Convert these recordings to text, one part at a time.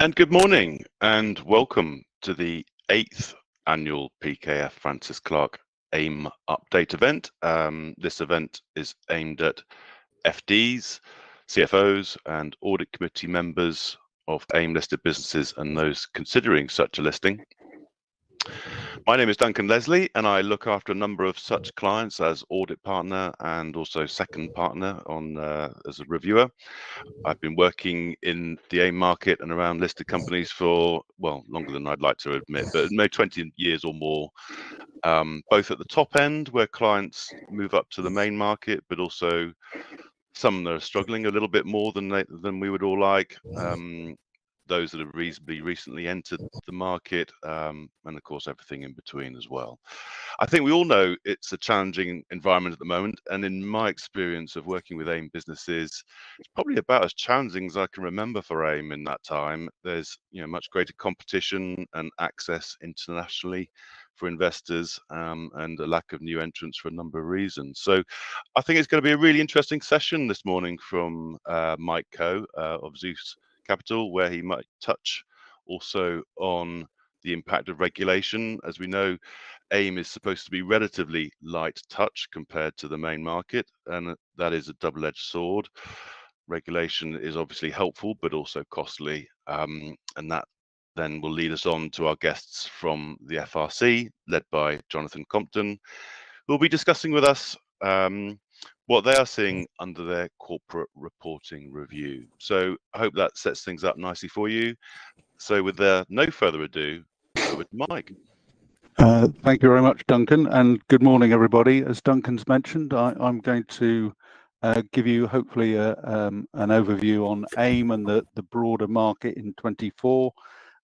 And good morning, and welcome to the eighth annual PKF Francis Clark AIM update event. Um, this event is aimed at FDs, CFOs, and audit committee members of AIM-listed businesses and those considering such a listing. My name is Duncan Leslie, and I look after a number of such clients as audit partner and also second partner on uh, as a reviewer. I've been working in the AIM market and around listed companies for, well, longer than I'd like to admit, but maybe 20 years or more, um, both at the top end, where clients move up to the main market, but also some that are struggling a little bit more than than we would all like. Um, Those that have reasonably recently entered the market, um, and of course, everything in between as well. I think we all know it's a challenging environment at the moment, and in my experience of working with AIM businesses, it's probably about as challenging as I can remember for AIM in that time. There's, you know, much greater competition and access internationally for investors, um, and a lack of new entrants for a number of reasons. So I think it's gonna be a really interesting session this morning from uh, Mike Coe uh, of Zeus Capital, where he might touch also on the impact of regulation. As we know, AIM is supposed to be relatively light touch compared to the main market, and that is a double-edged sword. Regulation is obviously helpful, but also costly. Um, and that then will lead us on to our guests from the FRC, led by Jonathan Compton, who will be discussing with us um, what they are seeing under their corporate reporting review. So I hope that sets things up nicely for you. So with uh, no further ado, over to Mike. Uh, thank you very much, Duncan, and good morning, everybody. As Duncan's mentioned, I'm going to uh, give you hopefully um, an overview on AIM and the broader market in 2024.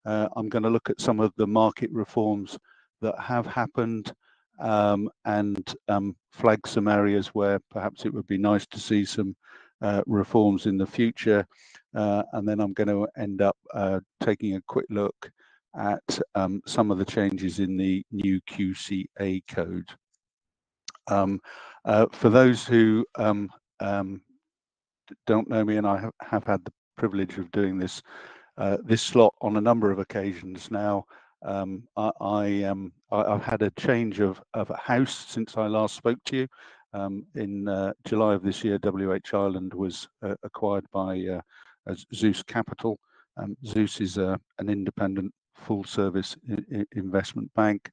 I'm gonna look at some of the market reforms that have happened, Um, and um, flag some areas where perhaps it would be nice to see some uh, reforms in the future. Uh, and then I'm gonna end up uh, taking a quick look at um, some of the changes in the new QCA code. For those who don't know me, and I have had the privilege of doing this this slot on a number of occasions now, Um, um, I've had a change of house since I last spoke to you. Um, in uh, July of this year, WH Ireland was uh, acquired by uh, Zeus Capital. Zeus is an independent, full-service investment bank,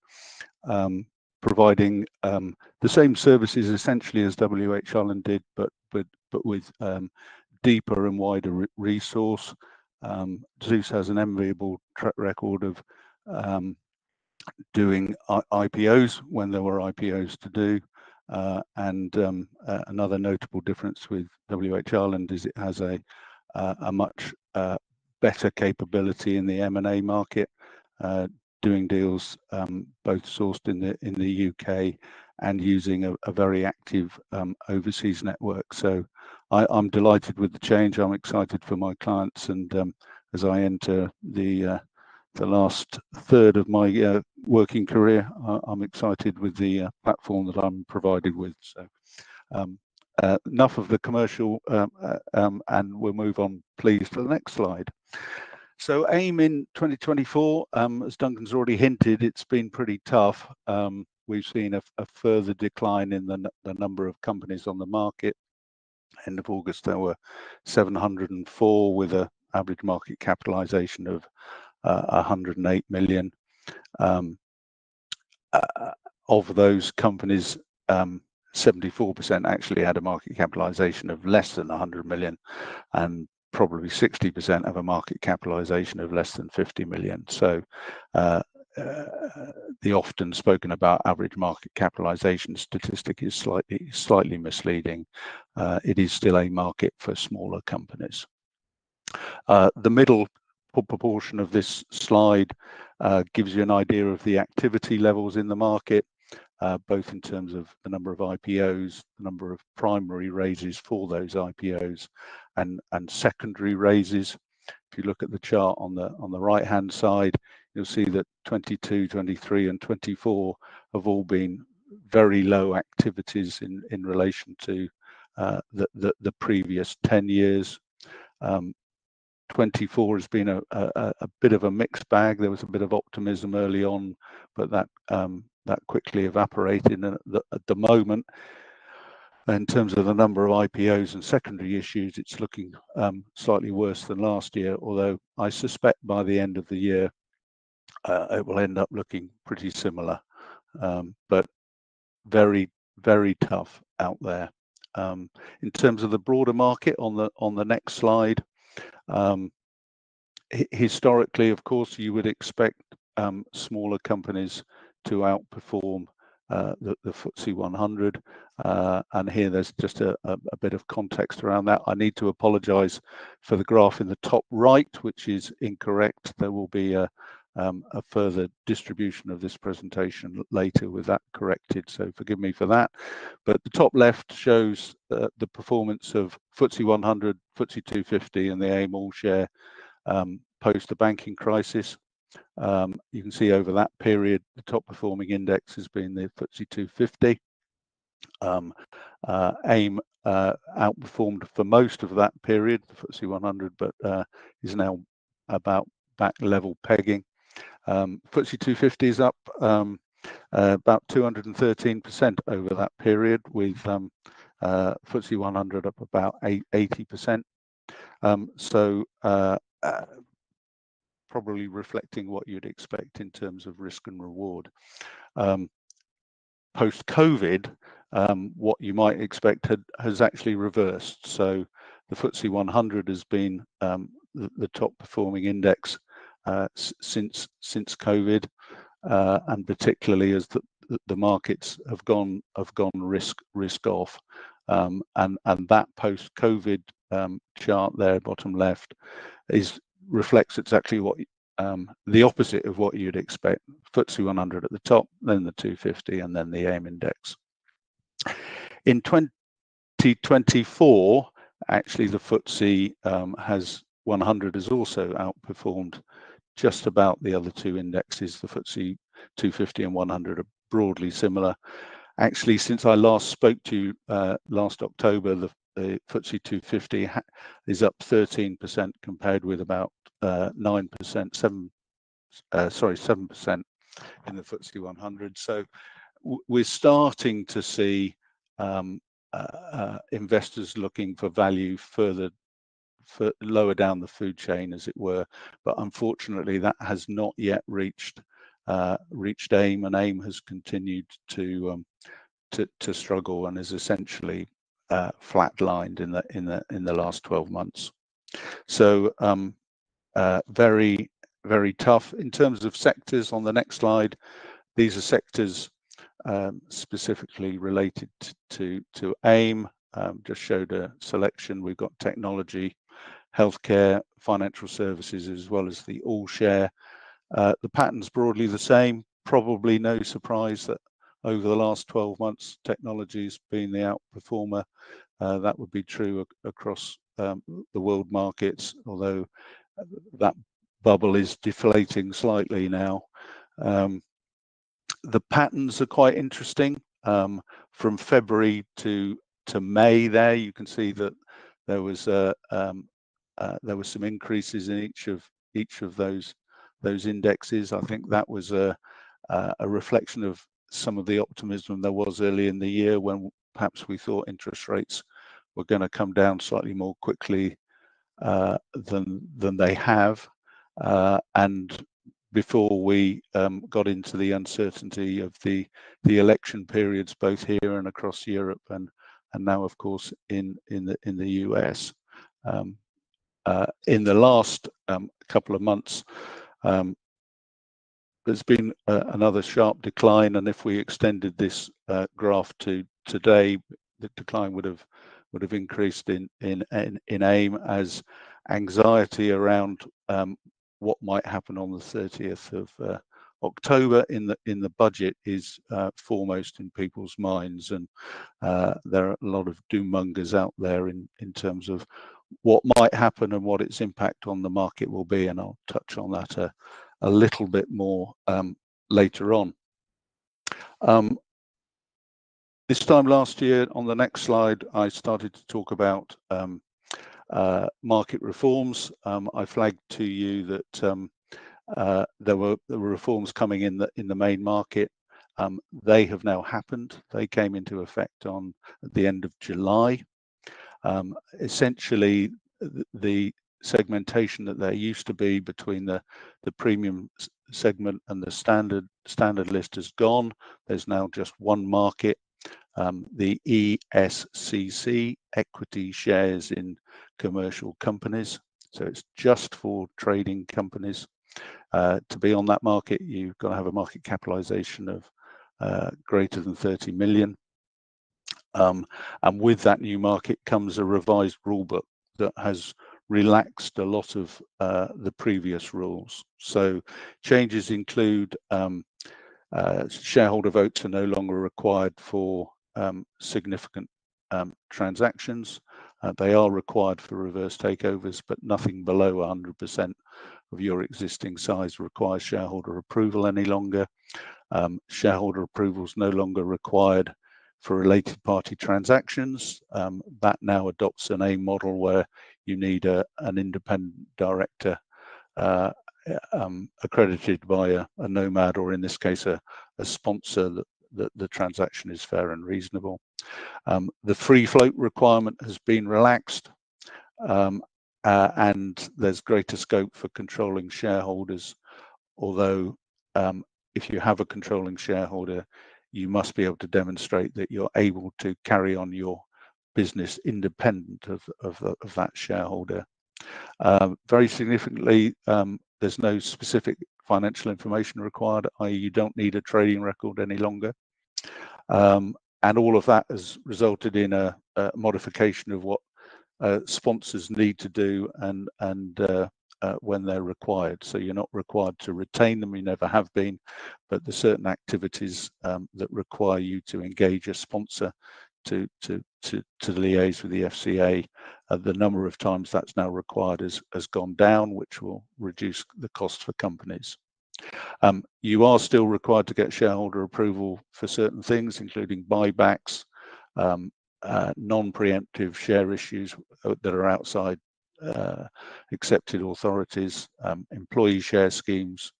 providing the same services essentially as WH Ireland did, but with deeper and wider resource. Zeus has an enviable track record of Um, doing IPOs when there were IPOs to do. Uh, and um, another notable difference with WH Ireland is it has a uh, much uh, better capability in the M&A market, doing deals um, both sourced in the in the U.K. and using a very active overseas network. So I'm delighted with the change. I'm excited for my clients, and as I enter the last third of my uh, working career, I'm excited with the uh, platform that I'm provided with. So um, uh, enough of the commercial, um, um, and we'll move on, please, to the next slide. So AIM in 2024, as Duncan's already hinted, it's been pretty tough. We've seen a further decline in the number of companies on the market. End of August, there were 704, with an average market capitalization of Uh, 108 million. Um, uh, uh, of those companies, um, 74% actually had a market capitalization of less than 100 million, and probably 60% have a market capitalization of less than 50 million. So, the often spoken about average market capitalization statistic is slightly slightly misleading. It is still a market for smaller companies. The middle proportion of this slide uh, gives you an idea of the activity levels in the market, uh, both in terms of the number of IPOs, the number of primary raises for those IPOs, and secondary raises. If you look at the chart on the on the right-hand side, you'll see that 2022, 2023, and 2024 have all been very low activities in relation to uh, the previous 10 years. Um, 24 has been a, a, a, bit of a mixed bag. There was a bit of optimism early on, but that um, that quickly evaporated. And at the, at the, moment, in terms of the number of IPOs and secondary issues, it's looking um, slightly worse than last year. Although I suspect by the end of the year, uh, it will end up looking pretty similar. Um, but very, very tough out there. Um, in terms of the broader market on the on the next slide, um, historically, of course, you would expect um, smaller companies to outperform uh, the, the FTSE 100. Uh, and here there's just a, a, a, bit of context around that. I need to apologize for the graph in the top right, which is incorrect. There will be a, um, a further distribution of this presentation later with that corrected, so forgive me for that. But the top left shows uh, the performance of FTSE 100, FTSE 250 and the AIM All Share um, post the banking crisis. Um, you can see over that period, the top performing index has been the FTSE 250. Um, uh, AIM uh, outperformed for most of that period, the FTSE 100, but uh, is now about back level pegging. Um, FTSE 250 is up um, uh, about 213% over that period, with um, uh, FTSE 100 up about 80%. Um, so uh, uh, probably reflecting what you'd expect in terms of risk and reward. Um, Post-COVID, um, what you might expect had, has actually reversed. So the FTSE 100 has been the, the top performing index uh, since since COVID, uh, and particularly as the, the markets have gone have gone risk risk off, um, and and that post COVID um, chart there, bottom left, is reflects exactly what um, the opposite of what you'd expect. FTSE 100 at the top, then the 250, and then the AIM index. In 2024, actually, the FTSE um, has 100 has also outperformed just about the other two indexes, the FTSE 250 and 100 are broadly similar. Actually, since I last spoke to you uh, last October, the, the FTSE 250 is up 13% compared with about uh, 9%, 7, uh, sorry, 7% in the FTSE 100. So we're starting to see um, uh, uh, investors looking for value further lower down the food chain, as it were. But unfortunately, that has not yet reached uh, reached AIM, and AIM has continued to um, to, to struggle and is essentially uh, flatlined in the in the in the last 12 months. So um, uh, very very tough in terms of sectors. On the next slide, these are sectors um, specifically related to to AIM. Um, just showed a selection. We've got technology, healthcare, financial services, as well as the all share. Uh, the pattern's broadly the same. Probably no surprise that over the last 12 months, technology's been the outperformer. Uh, that would be true across um, the world markets, although that bubble is deflating slightly now. Um, the patterns are quite interesting. Um, from February to to May, there you can see that there was a, um, uh, there were some increases in each of each of those those indexes. I think that was a a reflection of some of the optimism there was early in the year when perhaps we thought interest rates were going to come down slightly more quickly uh, than than they have, uh, and before we um, got into the uncertainty of the the election periods both here and across Europe and and now of course in in the in the US. Um, uh, in the last um, couple of months, um, there's been uh, another sharp decline, and if we extended this uh, graph to today, the decline would have would have increased in in in, in AIM as anxiety around um, what might happen on the 30th of uh, October in the in the budget is uh, foremost in people's minds, and uh, there are a lot of doom mongers out there in in terms of what might happen and what its impact on the market will be. And I'll touch on that a, a little bit more um, later on. Um, this time last year, on the next slide, I started to talk about um, uh, market reforms. Um, I flagged to you that um, uh, there were there were reforms coming in the in the main market. Um, they have now happened. They came into effect on at the end of July. Um, essentially, the segmentation that there used to be between the the premium segment and the standard standard list has gone. There's now just one market. Um, the ESCC equity shares in commercial companies. So it's just for trading companies. Uh, to be on that market, you've got to have a market capitalization of uh, greater than 30 million. Um, and with that new market comes a revised rulebook that has relaxed a lot of uh, the previous rules. So changes include um, uh, shareholder votes are no longer required for um, significant um, transactions. Uh, they are required for reverse takeovers, but nothing below 100% of your existing size requires shareholder approval any longer. Um, shareholder approval is no longer required for related party transactions. Um, that now adopts an AIM model where you need a, an independent director uh, um, accredited by a, a, nomad or in this case a, a sponsor that, that, the transaction is fair and reasonable. Um, the free float requirement has been relaxed um, uh, and there's greater scope for controlling shareholders, although um, if you have a controlling shareholder, you must be able to demonstrate that you're able to carry on your business independent of, of, of that shareholder. Um, very significantly, um, there's no specific financial information required, i.e. you don't need a trading record any longer. Um, and all of that has resulted in a, a modification of what uh, sponsors need to do and, and uh, uh, when they're required. So you're not required to retain them, you never have been, but there's certain activities um, that require you to engage a sponsor to to to, to liaise with the FCA. Uh, the number of times that's now required has, has gone down, which will reduce the cost for companies. Um, you are still required to get shareholder approval for certain things, including buybacks, um, uh, non-preemptive share issues uh, that are outside uh, accepted authorities, um, employee share schemes,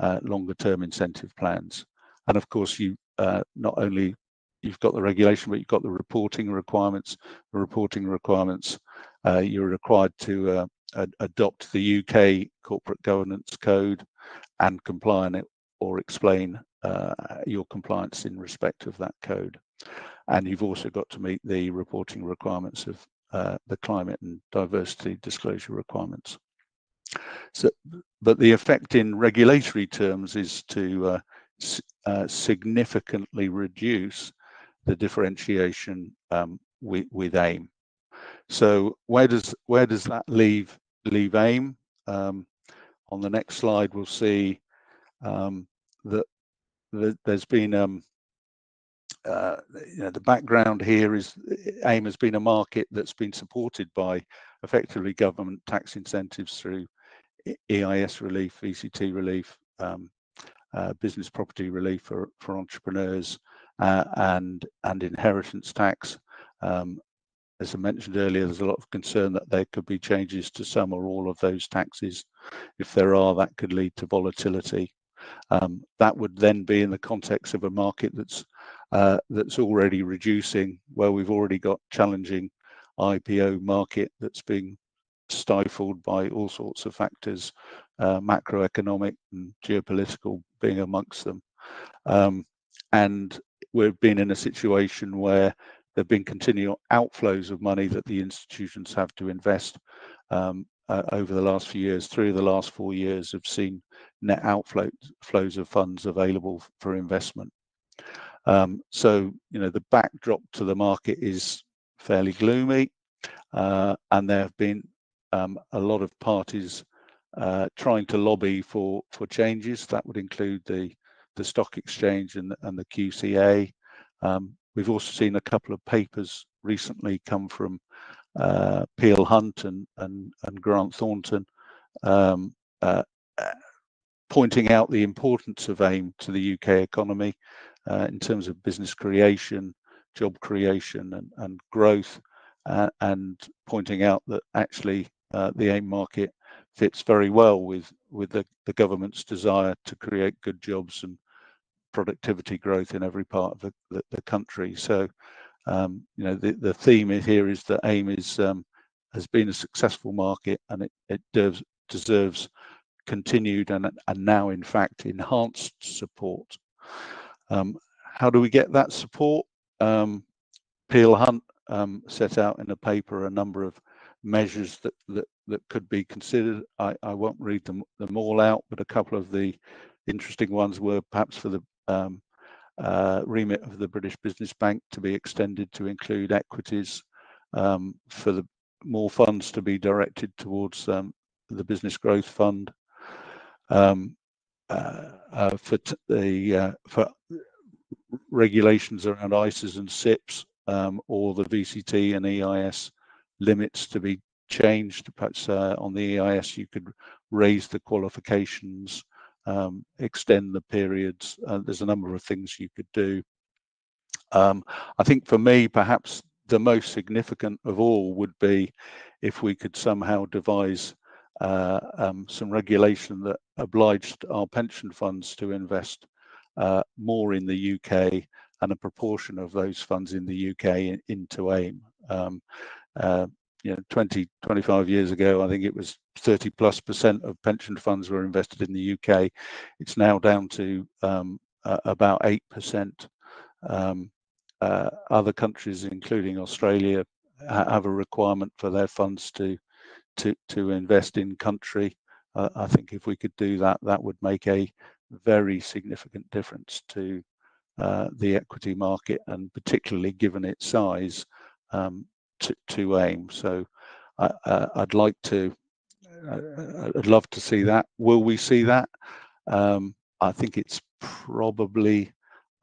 uh, longer term incentive plans. And of course, you uh, not only you've got the regulation, but you've got the reporting requirements. The reporting requirements, uh, you're required to uh, ad adopt the UK corporate governance code and comply on it or explain your compliance in respect of that code. And you've also got to meet the reporting requirements of uh, the climate and diversity disclosure requirements. So, but the effect in regulatory terms is to uh, uh, significantly reduce the differentiation um, with, with, AIM. So where does where does that leave leave AIM? Um, on the next slide, we'll see um, that, that, there's been um, uh, you know, the background here is AIM has been a market that's been supported by effectively government tax incentives through EIS relief, VCT relief, um, uh, business property relief for, for entrepreneurs, uh, and and inheritance tax. Um, as I mentioned earlier, there's a lot of concern that there could be changes to some or all of those taxes. If there are, that could lead to volatility. Um, that would then be in the context of a market that's uh, that's already reducing, where we've already got challenging IPO market that's being stifled by all sorts of factors, uh, macroeconomic and geopolitical being amongst them. Um, and we've been in a situation where there have been continual outflows of money that the institutions have to invest um, uh, over the last few years. Through the last four years, have seen net outflows of funds available for investment. Um, so, you know, the backdrop to the market is fairly gloomy, uh, and there have been um, a lot of parties uh, trying to lobby for for changes. That would include the the stock exchange and, and the QCA. Um, we've also seen a couple of papers recently come from uh, Peel Hunt and, and, Grant Thornton pointing out the importance of AIM to the UK economy uh, in terms of business creation, job creation and, and growth uh, and pointing out that actually uh, the AIM market fits very well with with the, the government's desire to create good jobs and productivity growth in every part of the, the, the country. So, um, you know, the, the theme here is that AIM is um, has been a successful market and it, it deserves, deserves continued and, and now, in fact, enhanced support. Um, how do we get that support? Um, Peel Hunt um, set out in a paper a number of measures that that, that could be considered. I, I won't read them them all out, but a couple of the interesting ones were perhaps for the um, uh, remit of the British Business Bank to be extended to include equities, um, for the more funds to be directed towards um, the Business Growth Fund, um, uh, uh, for the uh, for regulations around ISAs and SIPPs, um, or the VCT and EIS limits to be changed. Perhaps uh, on the EIS you could raise the qualifications um, extend the periods. There's a number of things you could do. Um, I think for me, perhaps the most significant of all would be if we could somehow devise uh, um, some regulation that obliged our pension funds to invest uh, more in the UK and a proportion of those funds in the UK in, into AIM. Um, uh, you know 20 25 years ago i think it was 30 plus percent of pension funds were invested in the uk it's now down to um, about 8 percent um, uh, other countries including australia ha have a requirement for their funds to to to invest in country uh, i think if we could do that that would make a very significant difference to uh, the equity market and particularly given its size um, to, to aim. So I, would like to, uh, I'd love to see that. Will we see that? Um, I think it's probably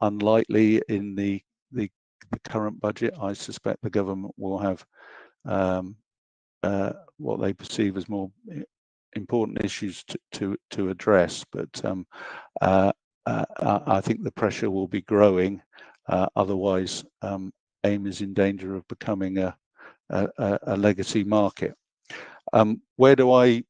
unlikely in the, the, the current budget. I suspect the government will have um, uh, what they perceive as more important issues to to, to address. But um, uh, uh, I think the pressure will be growing. Uh, otherwise, um, AIM is in danger of becoming a a, a legacy market. Um, where do I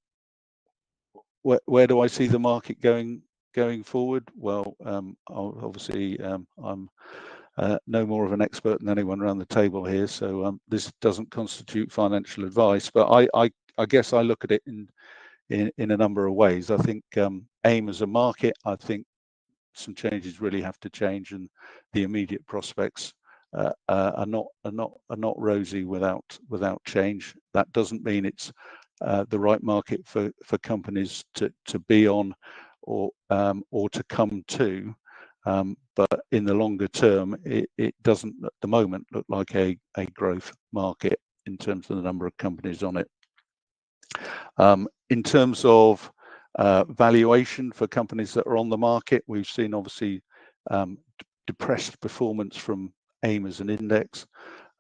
where, where do I see the market going going forward? Well, um, obviously um, I'm uh, no more of an expert than anyone around the table here, so um, this doesn't constitute financial advice. But I, I, I guess I look at it in in, in a number of ways. I think um, AIM as a market, I think some changes really have to change, and the immediate prospects uh, uh, are not are not are not rosy without without change. That doesn't mean it's uh, the right market for for companies to to be on or um, or to come to. Um, but in the longer term, it, it doesn't at the moment look like a, a growth market in terms of the number of companies on it. Um, in terms of uh, valuation for companies that are on the market, we've seen obviously um, depressed performance from AIM as an index.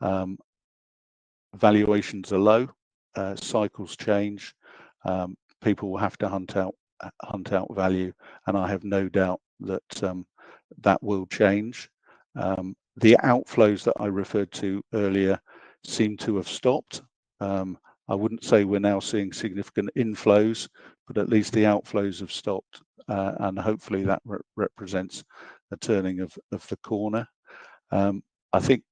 Um, valuations are low, uh, cycles change. Um, people will have to hunt out hunt out value, and I have no doubt that um, that will change. Um, the outflows that I referred to earlier seem to have stopped. Um, I wouldn't say we're now seeing significant inflows, but at least the outflows have stopped, uh, and hopefully that re represents a turning of, of the corner. Um, I think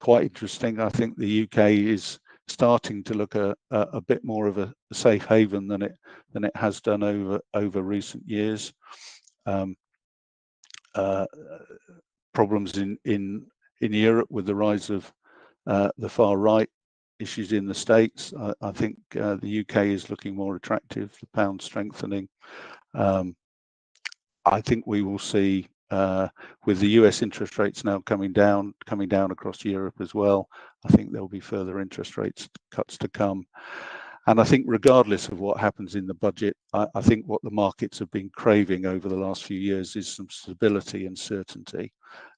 quite interesting. I think the UK is starting to look a, a, a bit more of a, safe haven than it than it has done over over recent years. Um, uh, problems in in in Europe with the rise of uh, the far right issues in the states. I, I think uh, the UK is looking more attractive. The pound strengthening. Um, I think we will see uh, with the US interest rates now coming down, coming down across Europe as well, I think there'll be further interest rates cuts to come. And I think regardless of what happens in the budget, I, I, think what the markets have been craving over the last few years is some stability and certainty.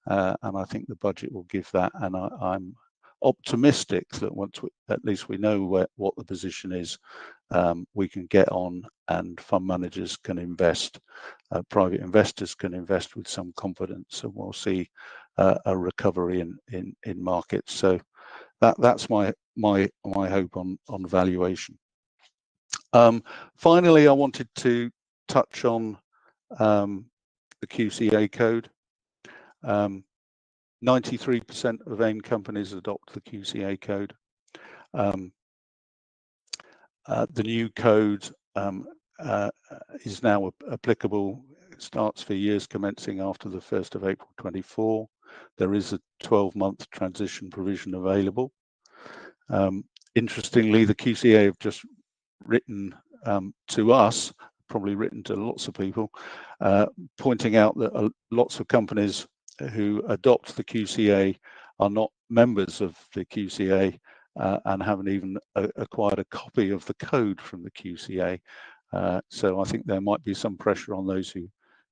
Uh, and I think the budget will give that. And I, am optimistic that once we, at least we know where, what the position is, um, we can get on and fund managers can invest, uh, private investors can invest with some confidence and we'll see uh, a recovery in, in, in markets. So that, that's my my my hope on on valuation. Um, finally, I wanted to touch on um, the QCA code. 93% um, of AIM companies adopt the QCA code. Um, uh, the new code um, uh, is now applicable, it starts for years commencing after the 1st of April 24. There is a 12-month transition provision available. Um, interestingly, the QCA have just written um, to us, probably written to lots of people, uh, pointing out that uh, lots of companies who adopt the QCA are not members of the QCA uh, and haven't even uh, acquired a copy of the code from the QCA. Uh, so I think there might be some pressure on those who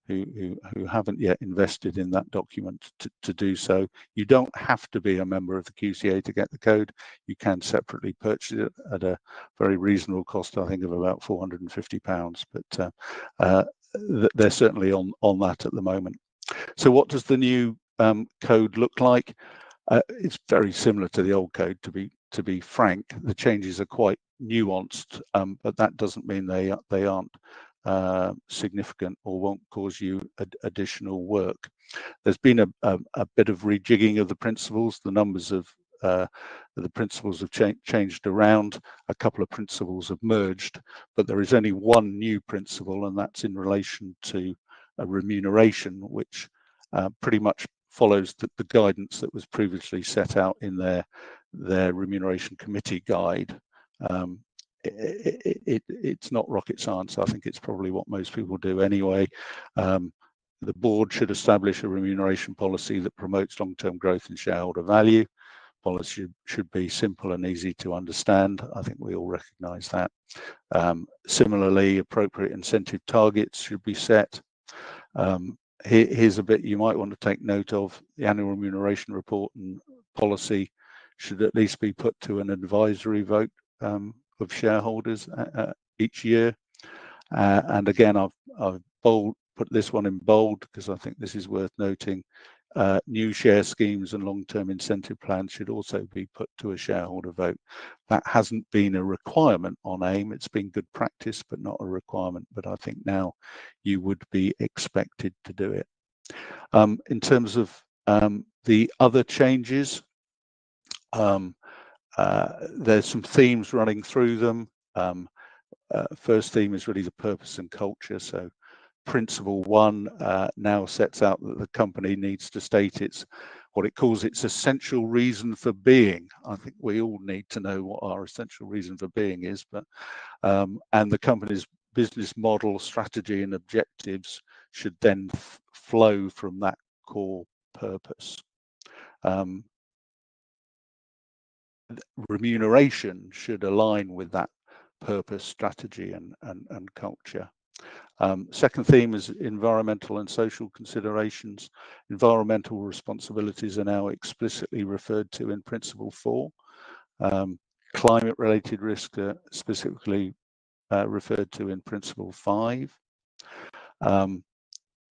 who, who, who haven't yet invested in that document to, to do so. You don't have to be a member of the QCA to get the code. You can separately purchase it at a very reasonable cost, I think of about 450 pounds, but uh, uh, they're certainly on, on that at the moment. So what does the new um, code look like? Uh, it's very similar to the old code, to be to be frank. The changes are quite nuanced, um, but that doesn't mean they they aren't uh, significant or won't cause you ad additional work. There's been a, a, a, bit of rejigging of the principles. The numbers of uh, the principles have cha changed around. A couple of principles have merged, but there is only one new principle, and that's in relation to remuneration, which uh, pretty much follows the, the, guidance that was previously set out in their their remuneration committee guide. Um, it, it, it's not rocket science. I think it's probably what most people do anyway. Um, the board should establish a remuneration policy that promotes long-term growth and shareholder value. Policy should be simple and easy to understand. I think we all recognize that. Um, similarly, appropriate incentive targets should be set. Um, here, here's a bit you might want to take note of. The annual remuneration report and policy should at least be put to an advisory vote um, of shareholders uh, uh, each year. Uh, and again, I've, put this one in bold because I think this is worth noting. Uh, new share schemes and long-term incentive plans should also be put to a shareholder vote. That hasn't been a requirement on AIM. It's been good practice, but not a requirement. But I think now you would be expected to do it. Um, in terms of um, the other changes, um, uh, there's some themes running through them. Um, uh, first theme is really the purpose and culture. So principle one uh, now sets out that the company needs to state its what it calls its essential reason for being. I think we all need to know what our essential reason for being is, but um, and the company's business model, strategy, and objectives should then flow from that core purpose. Um, remuneration should align with that purpose, strategy, and, and, and culture. Um, second theme is environmental and social considerations. Environmental responsibilities are now explicitly referred to in Principle 4. Um, Climate-related risk are specifically uh, referred to in Principle 5. Um,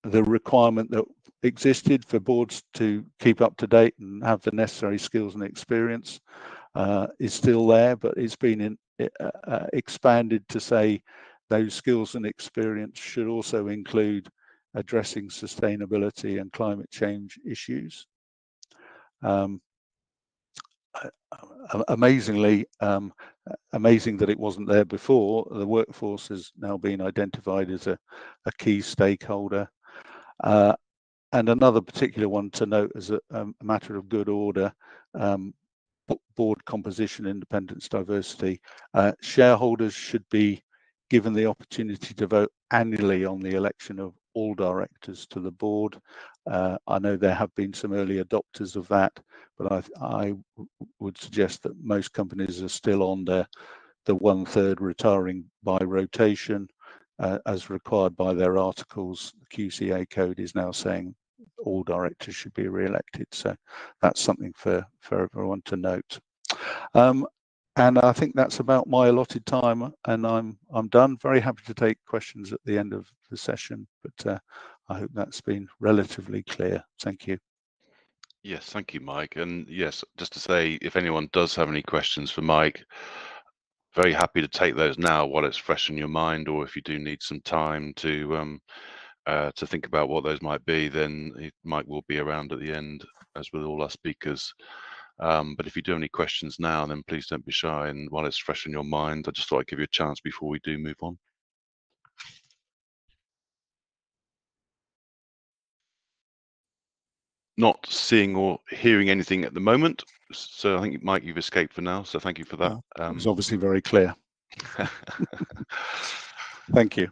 the requirement that existed for boards to keep up to date and have the necessary skills and experience uh, is still there, but it's been in, uh, uh, expanded to say those skills and experience should also include addressing sustainability and climate change issues. Um, amazingly, um, amazing that it wasn't there before, the workforce has now been identified as a, a key stakeholder. Uh, and another particular one to note as a, um, a matter of good order, um, board composition, independence, diversity. Uh, shareholders should be given the opportunity to vote annually on the election of all directors to the board. Uh, I know there have been some early adopters of that, but I, I would suggest that most companies are still on the, the one third retiring by rotation uh, as required by their articles. The QCA code is now saying all directors should be re-elected. So that's something for, for everyone to note. Um, and I think that's about my allotted time and I'm I'm done. Very happy to take questions at the end of the session, but uh, I hope that's been relatively clear. Thank you. Yes, thank you, Mike. And yes, just to say, if anyone does have any questions for Mike, very happy to take those now while it's fresh in your mind, or if you do need some time to um, uh, to think about what those might be, then Mike will be around at the end, as with all our speakers. Um, but if you do have any questions now, then please don't be shy. And while it's fresh in your mind, I just thought I'd give you a chance before we do move on. Not seeing or hearing anything at the moment. So I think, Mike, you've escaped for now. So thank you for that. Um, it was obviously very clear. thank you.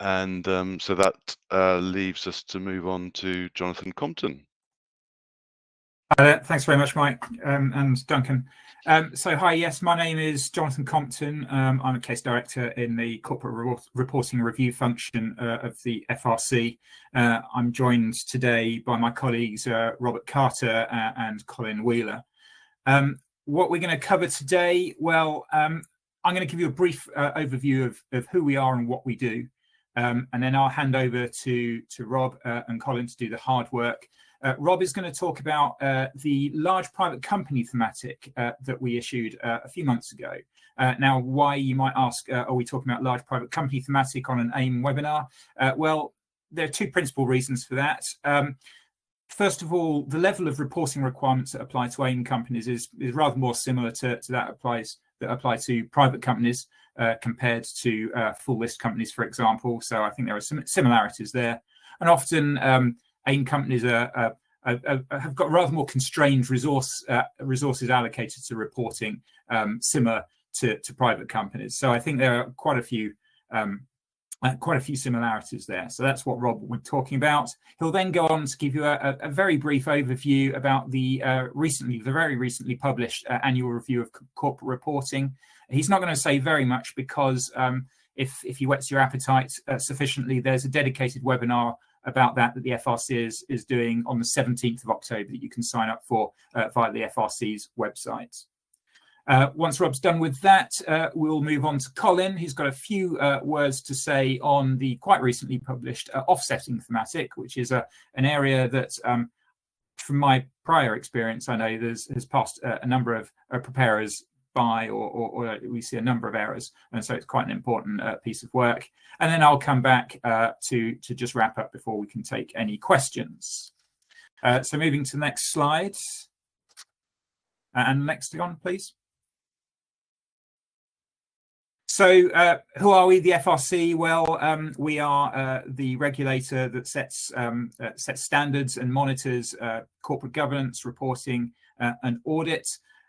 And um, so that uh, leaves us to move on to Jonathan Compton. Uh, thanks very much, Mike um, and Duncan. Um, so, hi, yes, my name is Jonathan Compton. Um, I'm a case director in the corporate re reporting review function uh, of the FRC. Uh, I'm joined today by my colleagues uh, Robert Carter uh, and Colin Wheeler. Um, what we're going to cover today, well, um, I'm going to give you a brief uh, overview of, of who we are and what we do. Um, and then I'll hand over to, to Rob and Colin to do the hard work. Uh, Rob is going to talk about uh, the large private company thematic uh, that we issued uh, a few months ago. Uh, now, why you might ask, uh, are we talking about large private company thematic on an AIM webinar? well, there are two principal reasons for that. Um, first of all, the level of reporting requirements that apply to AIM companies is, is rather more similar to, to that applies that apply to private companies compared to full list companies, for example. So I think there are some similarities there. And often um, AIM companies are, are, are, have got rather more constrained resource uh, resources allocated to reporting, um, similar to, to private companies. So I think there are quite a few um, uh, quite a few similarities there. So that's what Rob was talking about. He'll then go on to give you a, a very brief overview about the uh, recently, the very recently published uh, annual review of corporate reporting. He's not going to say very much because um, if if he whets your appetite uh, sufficiently, there's a dedicated webinar about that that the FRC is, is doing on the 17th of October that you can sign up for uh, via the FRC's website. Uh, once Rob's done with that, uh, we'll move on to Colin. He's got a few uh, words to say on the quite recently published uh, offsetting thematic, which is a, an area that, um, from my prior experience, I know there's has passed a number of uh, preparers by or, or, or, we see a number of errors. And so it's quite an important uh, piece of work. And then I'll come back uh, to, to just wrap up before we can take any questions. Uh, so moving to the next slide. And next on please. So uh, who are we, the FRC? Well, um, we are uh, the regulator that sets, um, uh, sets standards and monitors corporate governance, reporting and audit.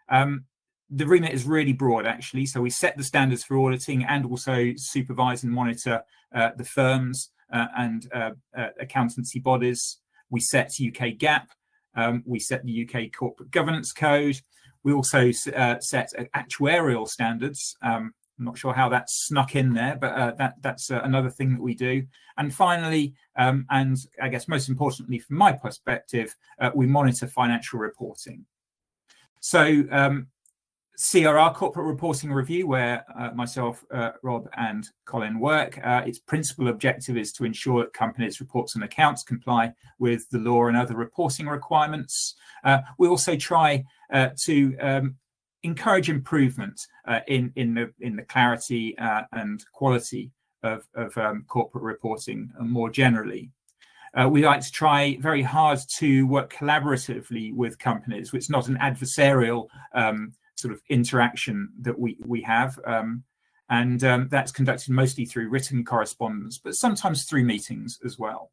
Um, the remit is really broad, actually. So we set the standards for auditing and also supervise and monitor uh, the firms uh, and uh, uh accountancy bodies. We set UK GAAP. Um, we set the UK Corporate Governance Code. We also uh, set actuarial standards. Um, I'm not sure how that snuck in there, but uh, that that's another thing that we do. And finally, um, and I guess most importantly from my perspective, we monitor financial reporting. So um, CRR Corporate Reporting Review, where uh, myself, uh, Rob, and Colin work. Uh, its principal objective is to ensure that companies' reports and accounts comply with the law and other reporting requirements. Uh, we also try uh, to um, encourage improvement uh, in in the in the clarity and quality of, of um, corporate reporting more generally. Uh, we like to try very hard to work collaboratively with companies. It's not an adversarial um, sort of interaction that we we have. Um, and um, that's conducted mostly through written correspondence, but sometimes through meetings as well.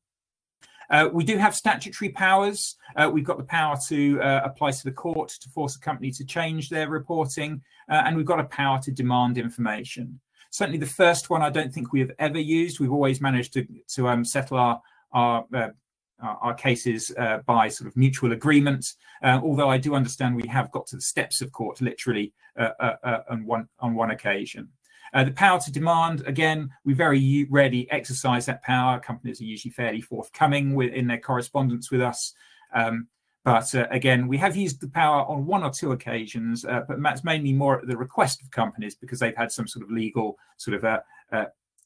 Uh, we do have statutory powers. Uh, we've got the power to uh, apply to the court to force a company to change their reporting, uh, and we've got a power to demand information. Certainly, the first one I don't think we have ever used. We've always managed to to um, settle our our uh, our cases uh, by sort of mutual agreement. Uh, although I do understand we have got to the steps of court literally uh, uh, uh on one on one occasion. Uh, the power to demand, again, we very rarely exercise that power. Companies are usually fairly forthcoming with, in their correspondence with us. Um, but again, we have used the power on one or two occasions, but that's mainly more at the request of companies because they've had some sort of legal sort of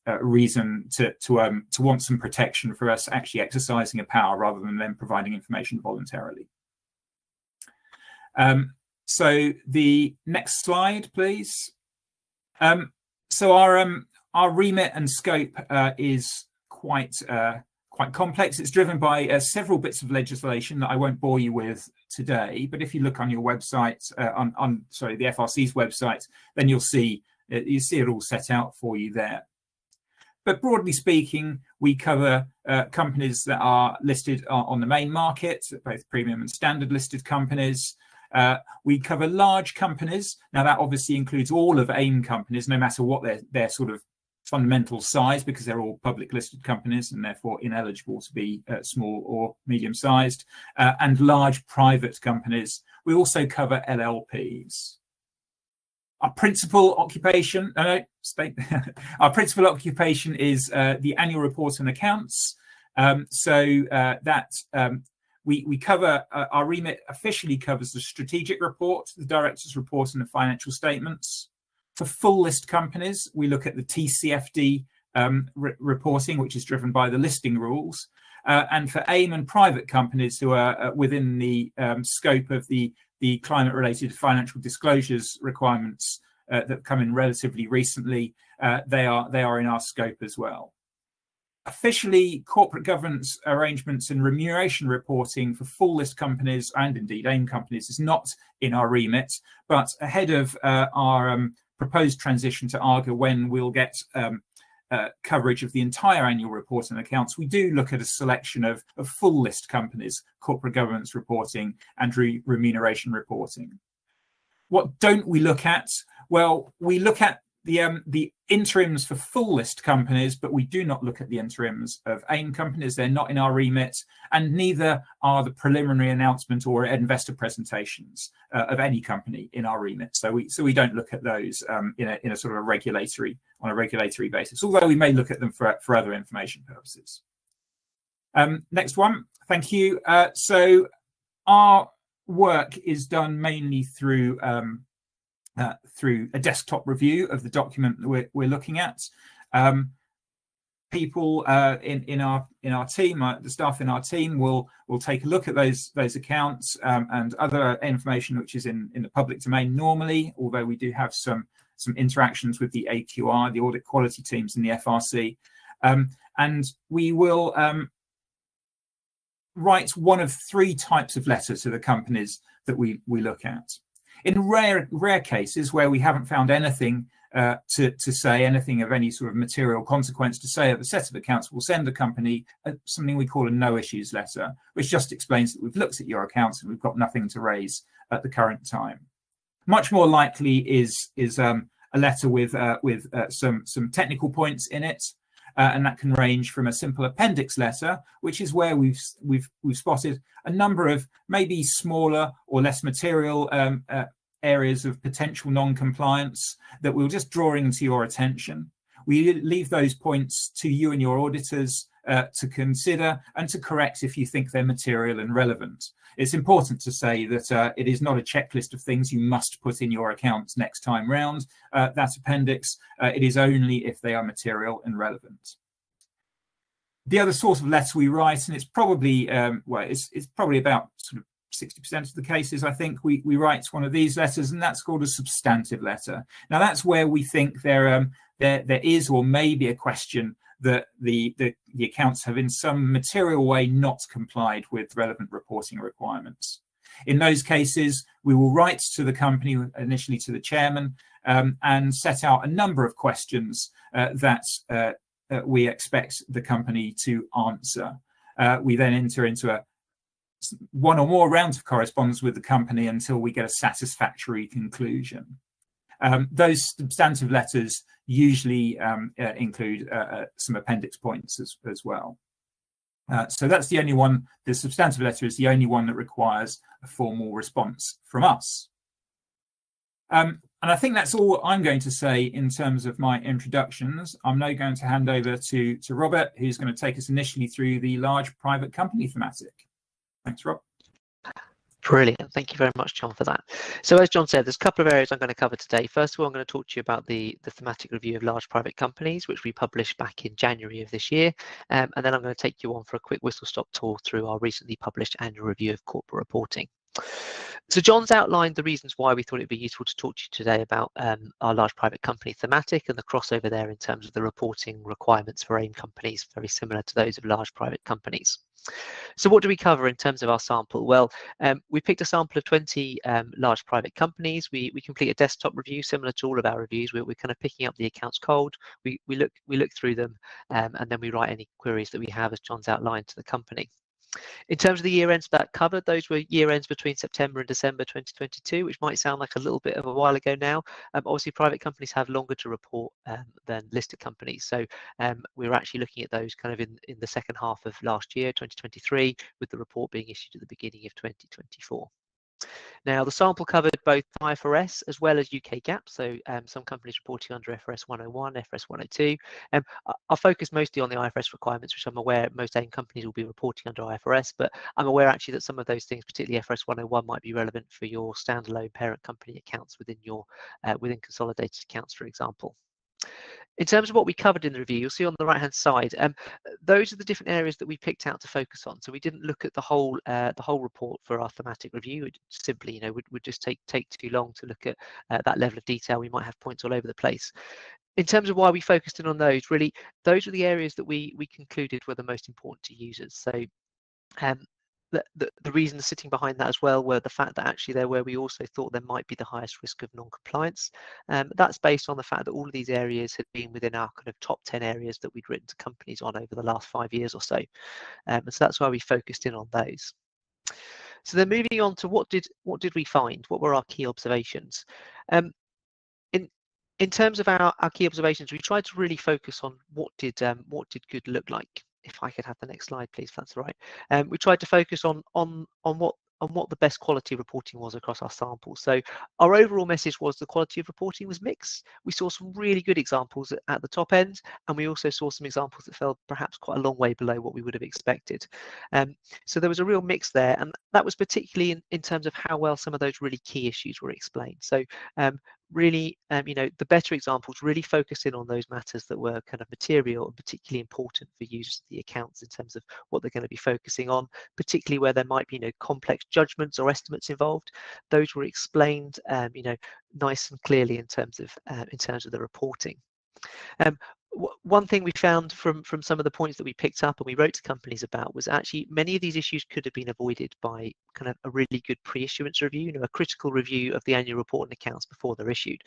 uh, reason to to um, to want some protection for us actually exercising a power rather than them providing information voluntarily. Um, so the next slide, please. Um, so our um, our remit and scope uh, is quite uh, quite complex. It's driven by uh, several bits of legislation that I won't bore you with today. But if you look on your website, uh, on, on sorry, the FRC's website, then you'll see uh, you see it all set out for you there. But broadly speaking, we cover uh, companies that are listed on the main market, both premium and standard listed companies. Uh, we cover large companies. Now that obviously includes all of AIM companies, no matter what their, their sort of fundamental size, because they're all public listed companies and therefore ineligible to be uh, small or medium sized, uh, and large private companies. We also cover LLPs. Our principal occupation, state, our principal occupation is uh, the annual report and accounts. Um, so uh, that um, we, we cover, uh, our remit officially covers the strategic report, the director's report and the financial statements. For full list companies, we look at the TCFD um, re reporting, which is driven by the listing rules. Uh, and for AIM and private companies who are uh, within the um, scope of the the climate related financial disclosures requirements uh, that come in relatively recently, uh, they are they are in our scope as well. Officially, corporate governance arrangements and remuneration reporting for full list companies and indeed AIM companies is not in our remit, but ahead of uh, our um, proposed transition to ARGA when we'll get um, uh, coverage of the entire annual report and accounts, we do look at a selection of, of full list companies, corporate governance reporting and re remuneration reporting. What don't we look at? Well, we look at the um, the interims for full list companies, but we do not look at the interims of AIM companies. They're not in our remit, and neither are the preliminary announcement or investor presentations uh, of any company in our remit. So we so we don't look at those um, in a in a sort of a regulatory on a regulatory basis, although we may look at them for for other information purposes. Um, next one, thank you. Uh, so our work is done mainly through um, uh, through a desktop review of the document that we're, we're looking at. Um, people uh, in in our in our team, uh, the staff in our team will will take a look at those those accounts um, and other information which is in in the public domain normally. Although we do have some some interactions with the AQR, the audit quality teams in the FRC, um, and we will um, write one of three types of letter to the companies that we we look at. In rare rare cases where we haven't found anything uh, to, to say anything of any sort of material consequence to say of a set of accounts, we'll send the company a, something we call a no issues letter, which just explains that we've looked at your accounts and we've got nothing to raise at the current time. Much more likely is is um, a letter with uh, with uh, some some technical points in it, uh, and that can range from a simple appendix letter, which is where we've we've we've spotted a number of maybe smaller or less material um, uh, areas of potential non-compliance that we'll just draw into your attention. We leave those points to you and your auditors uh, to consider and to correct if you think they're material and relevant. It's important to say that uh, it is not a checklist of things you must put in your accounts next time round. Uh, that appendix, uh, it is only if they are material and relevant. The other sort of letter we write, and it's probably, um, well, it's, it's probably about sort of 60% of the cases, I think, we, we write one of these letters, and that's called a substantive letter. Now, that's where we think there, um, there, there is or may be a question that the, the, the accounts have in some material way not complied with relevant reporting requirements. In those cases, we will write to the company, initially to the chairman, um, and set out a number of questions uh, that uh, uh, we expect the company to answer. Uh, we then enter into a, one or more rounds of correspondence with the company until we get a satisfactory conclusion. Um, those substantive letters usually um, uh, include uh, uh, some appendix points as, as well. Uh, so that's the only one, the substantive letter is the only one that requires a formal response from us. Um, and I think that's all I'm going to say in terms of my introductions. I'm now going to hand over to, to Robert, who's going to take us initially through the large private company thematic. Thanks, Rob. Brilliant. Thank you very much, John, for that. So as John said, there's a couple of areas I'm going to cover today. First of all, I'm going to talk to you about the, the thematic review of large private companies, which we published back in January of this year. Um, and then I'm going to take you on for a quick whistle-stop tour through our recently published annual review of corporate reporting. So John's outlined the reasons why we thought it'd be useful to talk to you today about um, our large private company thematic and the crossover there in terms of the reporting requirements for AIM companies, very similar to those of large private companies. So what do we cover in terms of our sample? Well, um, we picked a sample of 20 um, large private companies. We, we complete a desktop review similar to all of our reviews. We're, we're kind of picking up the accounts cold. We, we, look, we look through them um, and then we write any queries that we have as John's outlined to the company. In terms of the year ends that covered, those were year ends between September and December 2022, which might sound like a little bit of a while ago now. Um, obviously, private companies have longer to report um, than listed companies. So um, we were actually looking at those kind of in, in the second half of last year, 2023, with the report being issued at the beginning of 2024. Now, the sample covered both IFRS as well as UK GAAP. So um, some companies reporting under FRS 101, FRS 102. Um, I'll focus mostly on the IFRS requirements, which I'm aware most AIM companies will be reporting under IFRS, but I'm aware actually that some of those things, particularly FRS 101, might be relevant for your standalone parent company accounts within your uh, within consolidated accounts, for example. In terms of what we covered in the review, you'll see on the right-hand side, um, those are the different areas that we picked out to focus on. So we didn't look at the whole uh, the whole report for our thematic review. It simply, you know, would, would just take take too long to look at uh, that level of detail. We might have points all over the place. In terms of why we focused in on those, really, those were the areas that we we concluded were the most important to users. So um, the, the, reasons sitting behind that as well were the fact that actually they're where we also thought there might be the highest risk of non-compliance. Um, that's based on the fact that all of these areas had been within our kind of top 10 areas that we'd written to companies on over the last five years or so. Um, and so that's why we focused in on those. So then moving on to what did what did we find? What were our key observations? Um, in in terms of our, our key observations, we tried to really focus on what did um, what did good look like if I could have the next slide, please, that's all right. Um, we tried to focus on on on what on what the best quality reporting was across our samples. So our overall message was the quality of reporting was mixed. We saw some really good examples at, at the top end, and we also saw some examples that fell perhaps quite a long way below what we would have expected. Um, so there was a real mix there, and that was particularly in, in terms of how well some of those really key issues were explained. So um, really, um, you know, the better examples really focus in on those matters that were kind of material and particularly important for users of the accounts in terms of what they're going to be focusing on, particularly where there might be, you know, complex judgments or estimates involved. Those were explained, um, you know, nice and clearly in terms of uh, in terms of the reporting. Um, one thing we found from from some of the points that we picked up and we wrote to companies about was actually many of these issues could have been avoided by kind of a really good pre-issuance review, you know, a critical review of the annual report and accounts before they're issued.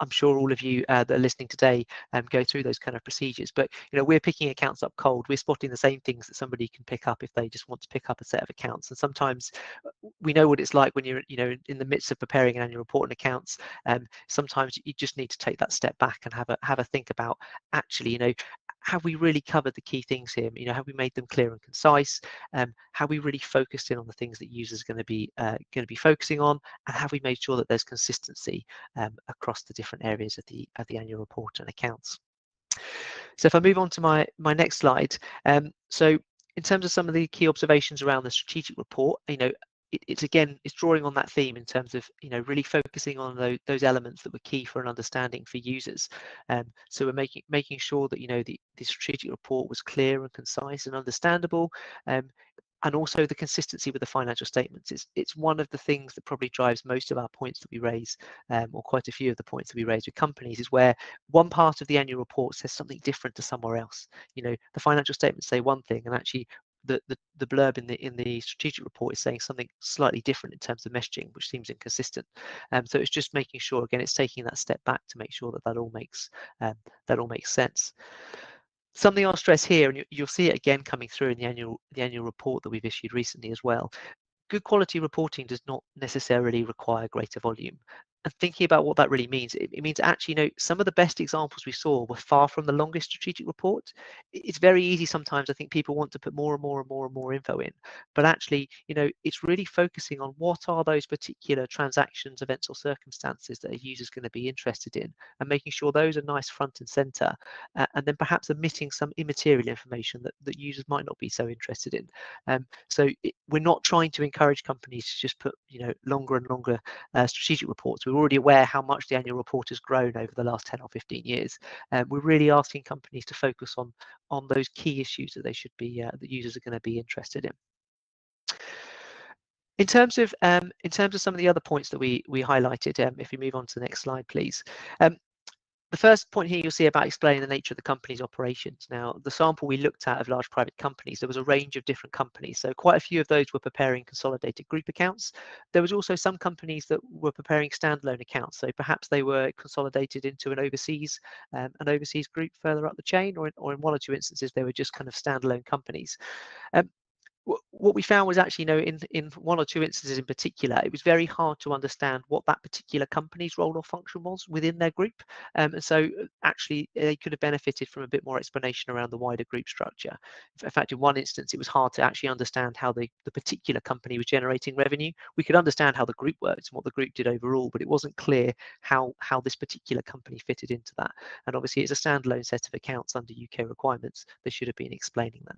I'm sure all of you uh, that are listening today um, go through those kind of procedures. But you know, we're picking accounts up cold. We're spotting the same things that somebody can pick up if they just want to pick up a set of accounts. And sometimes uh, we know what it's like when you're, you know, in the midst of preparing an annual report and accounts. Um, sometimes you just need to take that step back and have a have a think about actually, you know, have we really covered the key things here? You know, have we made them clear and concise? Um, have we really focused in on the things that users are going to be uh, going to be focusing on, and have we made sure that there's consistency um, across the different areas of the of the annual report and accounts? So if I move on to my my next slide, um, so in terms of some of the key observations around the strategic report, you know, it, it's again it's drawing on that theme in terms of you know really focusing on those, those elements that were key for an understanding for users um, so we're making making sure that you know the, the strategic report was clear and concise and understandable um, and also the consistency with the financial statements. It's, it's one of the things that probably drives most of our points that we raise, um, or quite a few of the points that we raise with companies, is where one part of the annual report says something different to somewhere else. You know, the financial statements say one thing, and actually the, the, the blurb in the in the strategic report is saying something slightly different in terms of messaging, which seems inconsistent. Um, so it's just making sure again, it's taking that step back to make sure that that all makes um, that all makes sense. Something I'll stress here, and you, you'll see it again coming through in the annual the annual report that we've issued recently as well. Good quality reporting does not necessarily require greater volume and thinking about what that really means, it, it, means actually, you know, some of the best examples we saw were far from the longest strategic report. It's very easy sometimes. I think people want to put more and more and more and more info in, but actually, you know, it's really focusing on what are those particular transactions, events, or circumstances that a user's going to be interested in, and making sure those are nice front and center, uh, and then perhaps omitting some immaterial information that, that users might not be so interested in. Um, so it, we're not trying to encourage companies to just put, you know, longer and longer uh, strategic reports we're already aware how much the annual report has grown over the last 10 or 15 years. Um, we're really asking companies to focus on, on those key issues that they should be, uh, that users are going to be interested in. In terms of um, in terms of some of the other points that we we highlighted, um, if we move on to the next slide, please. Um, the first point here you'll see about explaining the nature of the company's operations. Now, the sample we looked at of large private companies, there was a range of different companies. So quite a few of those were preparing consolidated group accounts. There was also some companies that were preparing standalone accounts. So perhaps they were consolidated into an overseas um, an overseas group further up the chain, or in, or in one or two instances, they were just kind of standalone companies. Um, what we found was actually, you know, in, in one or two instances in particular, it was very hard to understand what that particular company's role or function was within their group. Um, and so uh, actually they could have benefited from a bit more explanation around the wider group structure. In fact, in one instance, it was hard to actually understand how the, the particular company was generating revenue. We could understand how the group worked and what the group did overall, but it wasn't clear how, how this particular company fitted into that. And obviously it's a standalone set of accounts under UK requirements. They should have been explaining that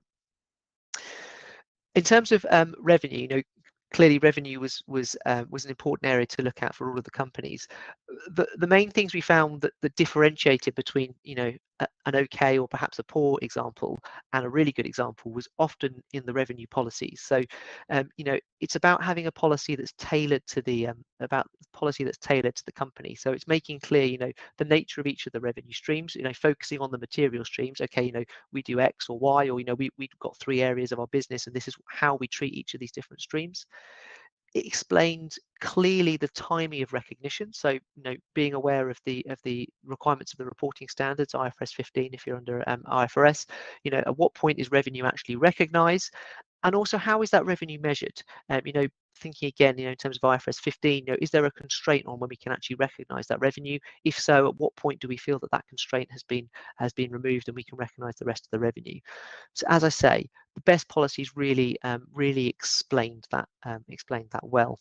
in terms of um, revenue, you know, clearly revenue was was uh, was an important area to look at for all of the companies. The the main things we found that, that differentiated between you know an okay or perhaps a poor example and a really good example was often in the revenue policies. So um, you know it's about having a policy that's tailored to the um, about policy that's tailored to the company. So it's making clear you know the nature of each of the revenue streams. You know focusing on the material streams. Okay, you know we do X or Y or you know we we've got three areas of our business and this is how we treat each of these different streams it explained clearly the timing of recognition. So, you know, being aware of the of the requirements of the reporting standards, IFRS 15, if you're under um, IFRS, you know, at what point is revenue actually recognised, and also how is that revenue measured? Um, you know, thinking again, you know, in terms of IFRS 15, you know, is there a constraint on when we can actually recognise that revenue? If so, at what point do we feel that that constraint has been has been removed and we can recognise the rest of the revenue? So, as I say, the best policies really um, really explained that um, explained that well.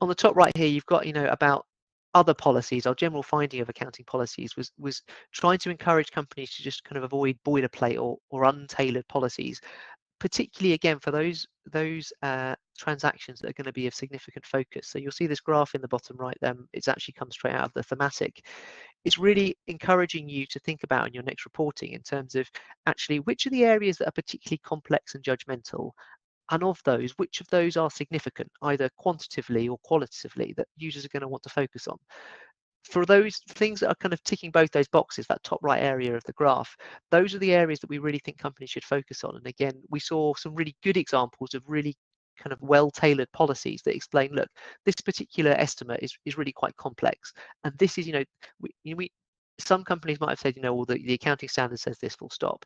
On the top right here, you've got you know about other policies, our general finding of accounting policies was was trying to encourage companies to just kind of avoid boilerplate or, or untailored policies particularly again for those those uh, transactions that are going to be of significant focus. So you'll see this graph in the bottom right. Then it's actually come straight out of the thematic. It's really encouraging you to think about in your next reporting in terms of actually which are the areas that are particularly complex and judgmental, and of those, which of those are significant, either quantitatively or qualitatively, that users are going to want to focus on for those things that are kind of ticking both those boxes, that top right area of the graph, those are the areas that we really think companies should focus on. And again, we saw some really good examples of really kind of well-tailored policies that explain, look, this particular estimate is, is really quite complex. And this is, you know, we, we some companies might have said, you know, well, the, the accounting standard says this full stop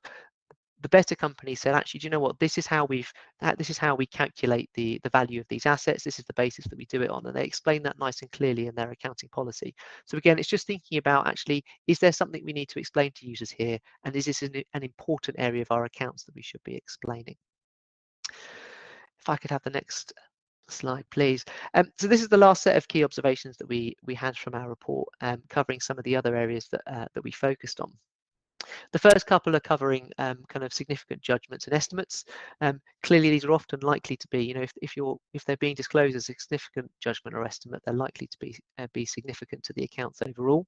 the better company said, actually, do you know what? This is how we've this is how we calculate the the value of these assets. This is the basis that we do it on, and they explain that nice and clearly in their accounting policy. So again, it's just thinking about actually, is there something we need to explain to users here, and is this an, an important area of our accounts that we should be explaining? If I could have the next slide, please. Um, so this is the last set of key observations that we we had from our report, um, covering some of the other areas that uh, that we focused on. The first couple are covering um, kind of significant judgments and estimates. Um, clearly, these are often likely to be, you know, if, if you're if they're being disclosed as a significant judgment or estimate, they're likely to be uh, be significant to the accounts overall.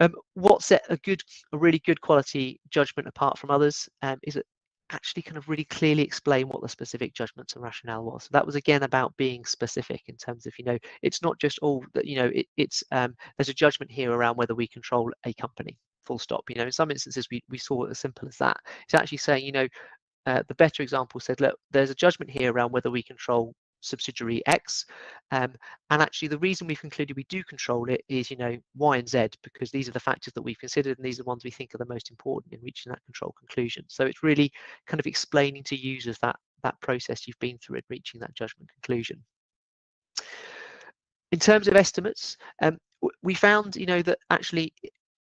Um, what set a good, a really good quality judgment apart from others um, is it actually kind of really clearly explain what the specific judgments and rationale was. So that was again about being specific in terms of, you know, it's not just all that, you know, it, it's um, there's a judgment here around whether we control a company full stop. You know, in some instances, we, we saw it as simple as that. It's actually saying, you know, uh, the better example said, look, there's a judgment here around whether we control subsidiary X. Um, and actually, the reason we've concluded we do control it is, you know, Y and Z, because these are the factors that we've considered, and these are the ones we think are the most important in reaching that control conclusion. So it's really kind of explaining to users that that process you've been through in reaching that judgment conclusion. In terms of estimates, um, we found, you know, that actually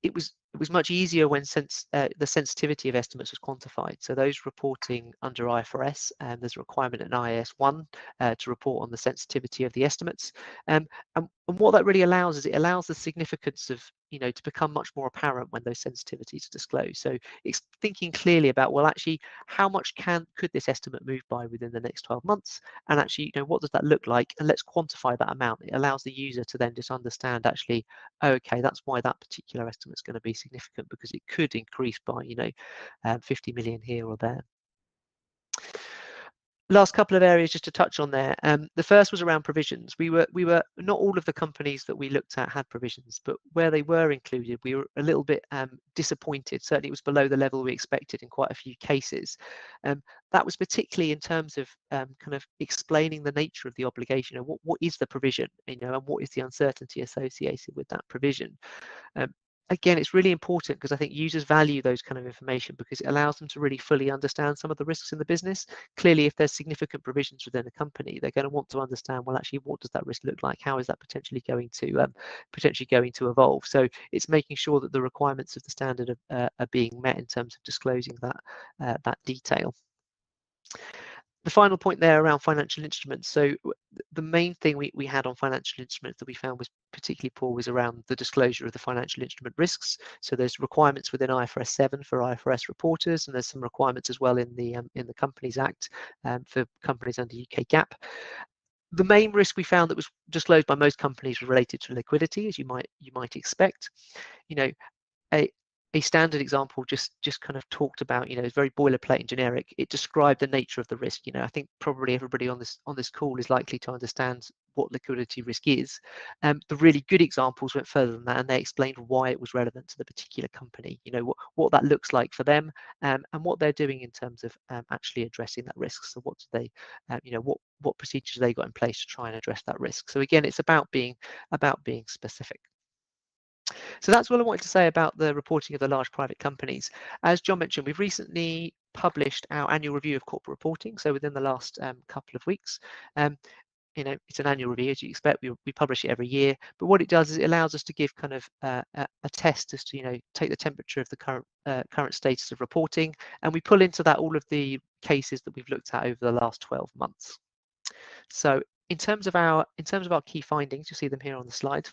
it was it was much easier when sense, uh, the sensitivity of estimates was quantified. So those reporting under IFRS, um, there's a requirement in IAS 1 uh, to report on the sensitivity of the estimates. Um, and, and what that really allows is it allows the significance of you know to become much more apparent when those sensitivities are disclosed. So it's thinking clearly about well actually how much can could this estimate move by within the next 12 months? And actually you know what does that look like? And let's quantify that amount. It allows the user to then just understand actually okay that's why that particular estimate is going to be significant because it could increase by you know um, 50 million here or there last couple of areas just to touch on there. Um, the first was around provisions. We were we were not all of the companies that we looked at had provisions, but where they were included, we were a little bit um, disappointed. Certainly, it was below the level we expected in quite a few cases. Um, that was particularly in terms of um, kind of explaining the nature of the obligation and what, what is the provision, you know, and what is the uncertainty associated with that provision. Again, it's really important because I think users value those kind of information because it allows them to really fully understand some of the risks in the business. Clearly, if there's significant provisions within a company, they're going to want to understand, well, actually, what does that risk look like? How is that potentially going to um, potentially going to evolve? So it's making sure that the requirements of the standard are, uh, are being met in terms of disclosing that uh, that detail the final point there around financial instruments. So the main thing we, we had on financial instruments that we found was particularly poor was around the disclosure of the financial instrument risks. So there's requirements within IFRS 7 for IFRS reporters, and there's some requirements as well in the um, in the Companies Act um, for companies under UK GAAP. The main risk we found that was disclosed by most companies was related to liquidity, as you might you might expect. You know, a, a standard example just just kind of talked about you know it's very boilerplate and generic. It described the nature of the risk you know i think probably everybody on this on this call is likely to understand what liquidity risk is. Um, the really good examples went further than that and they explained why it was relevant to the particular company you know what, what that looks like for them um, and what they're doing in terms of um, actually addressing that risk. So what do they um, you know what what procedures they got in place to try and address that risk. So again it's about being about being specific so that's all I wanted to say about the reporting of the large private companies. As John mentioned, we've recently published our annual review of corporate reporting. So within the last um, couple of weeks, um, you know, it's an annual review as you expect. We, we publish it every year, but what it does is it allows us to give kind of uh, a, a, test as to you know take the temperature of the current uh, current status of reporting, and we pull into that all of the cases that we've looked at over the last 12 months. So in terms of our in terms of our key findings, you see them here on the slide.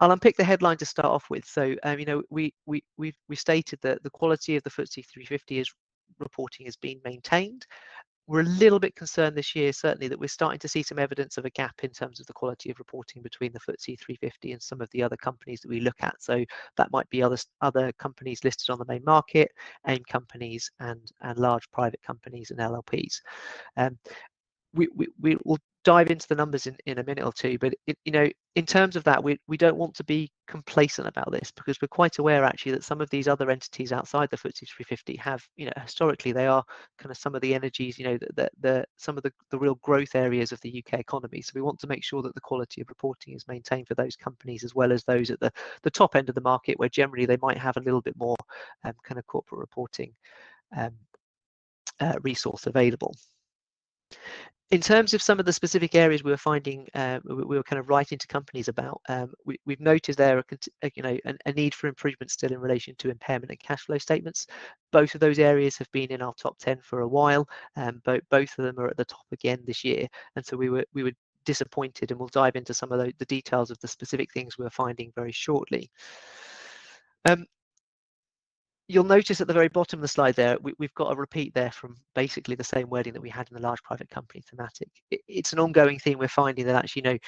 I'll unpick the headline to start off with. So, um, you know, we we we we stated that the quality of the FTSE 350 is reporting has been maintained. We're a little bit concerned this year, certainly, that we're starting to see some evidence of a gap in terms of the quality of reporting between the FTSE 350 and some of the other companies that we look at. So that might be other other companies listed on the main market, AIM companies, and and large private companies and LLPs. Um, we, we, we will dive into the numbers in, in a minute or two, but it, you know, in terms of that, we, we don't want to be complacent about this because we're quite aware actually that some of these other entities outside the FTSE 350 have, you know, historically they are kind of some of the energies, you know, the, the, the some of the, the real growth areas of the UK economy. So we want to make sure that the quality of reporting is maintained for those companies as well as those at the, the top end of the market where generally they might have a little bit more um, kind of corporate reporting um, uh, resource available in terms of some of the specific areas we were finding, uh, we, were kind of writing to companies about, um, we, have noticed there, a, you know, a, a, need for improvement still in relation to impairment and cash flow statements. Both of those areas have been in our top 10 for a while. Um, both, both of them are at the top again this year. And so we were, we were disappointed and we'll dive into some of the, the details of the specific things we're finding very shortly. Um, you'll notice at the very bottom of the slide there, we, have got a repeat there from basically the same wording that we had in the large private company thematic. It, it's an ongoing thing we're finding that actually, you know,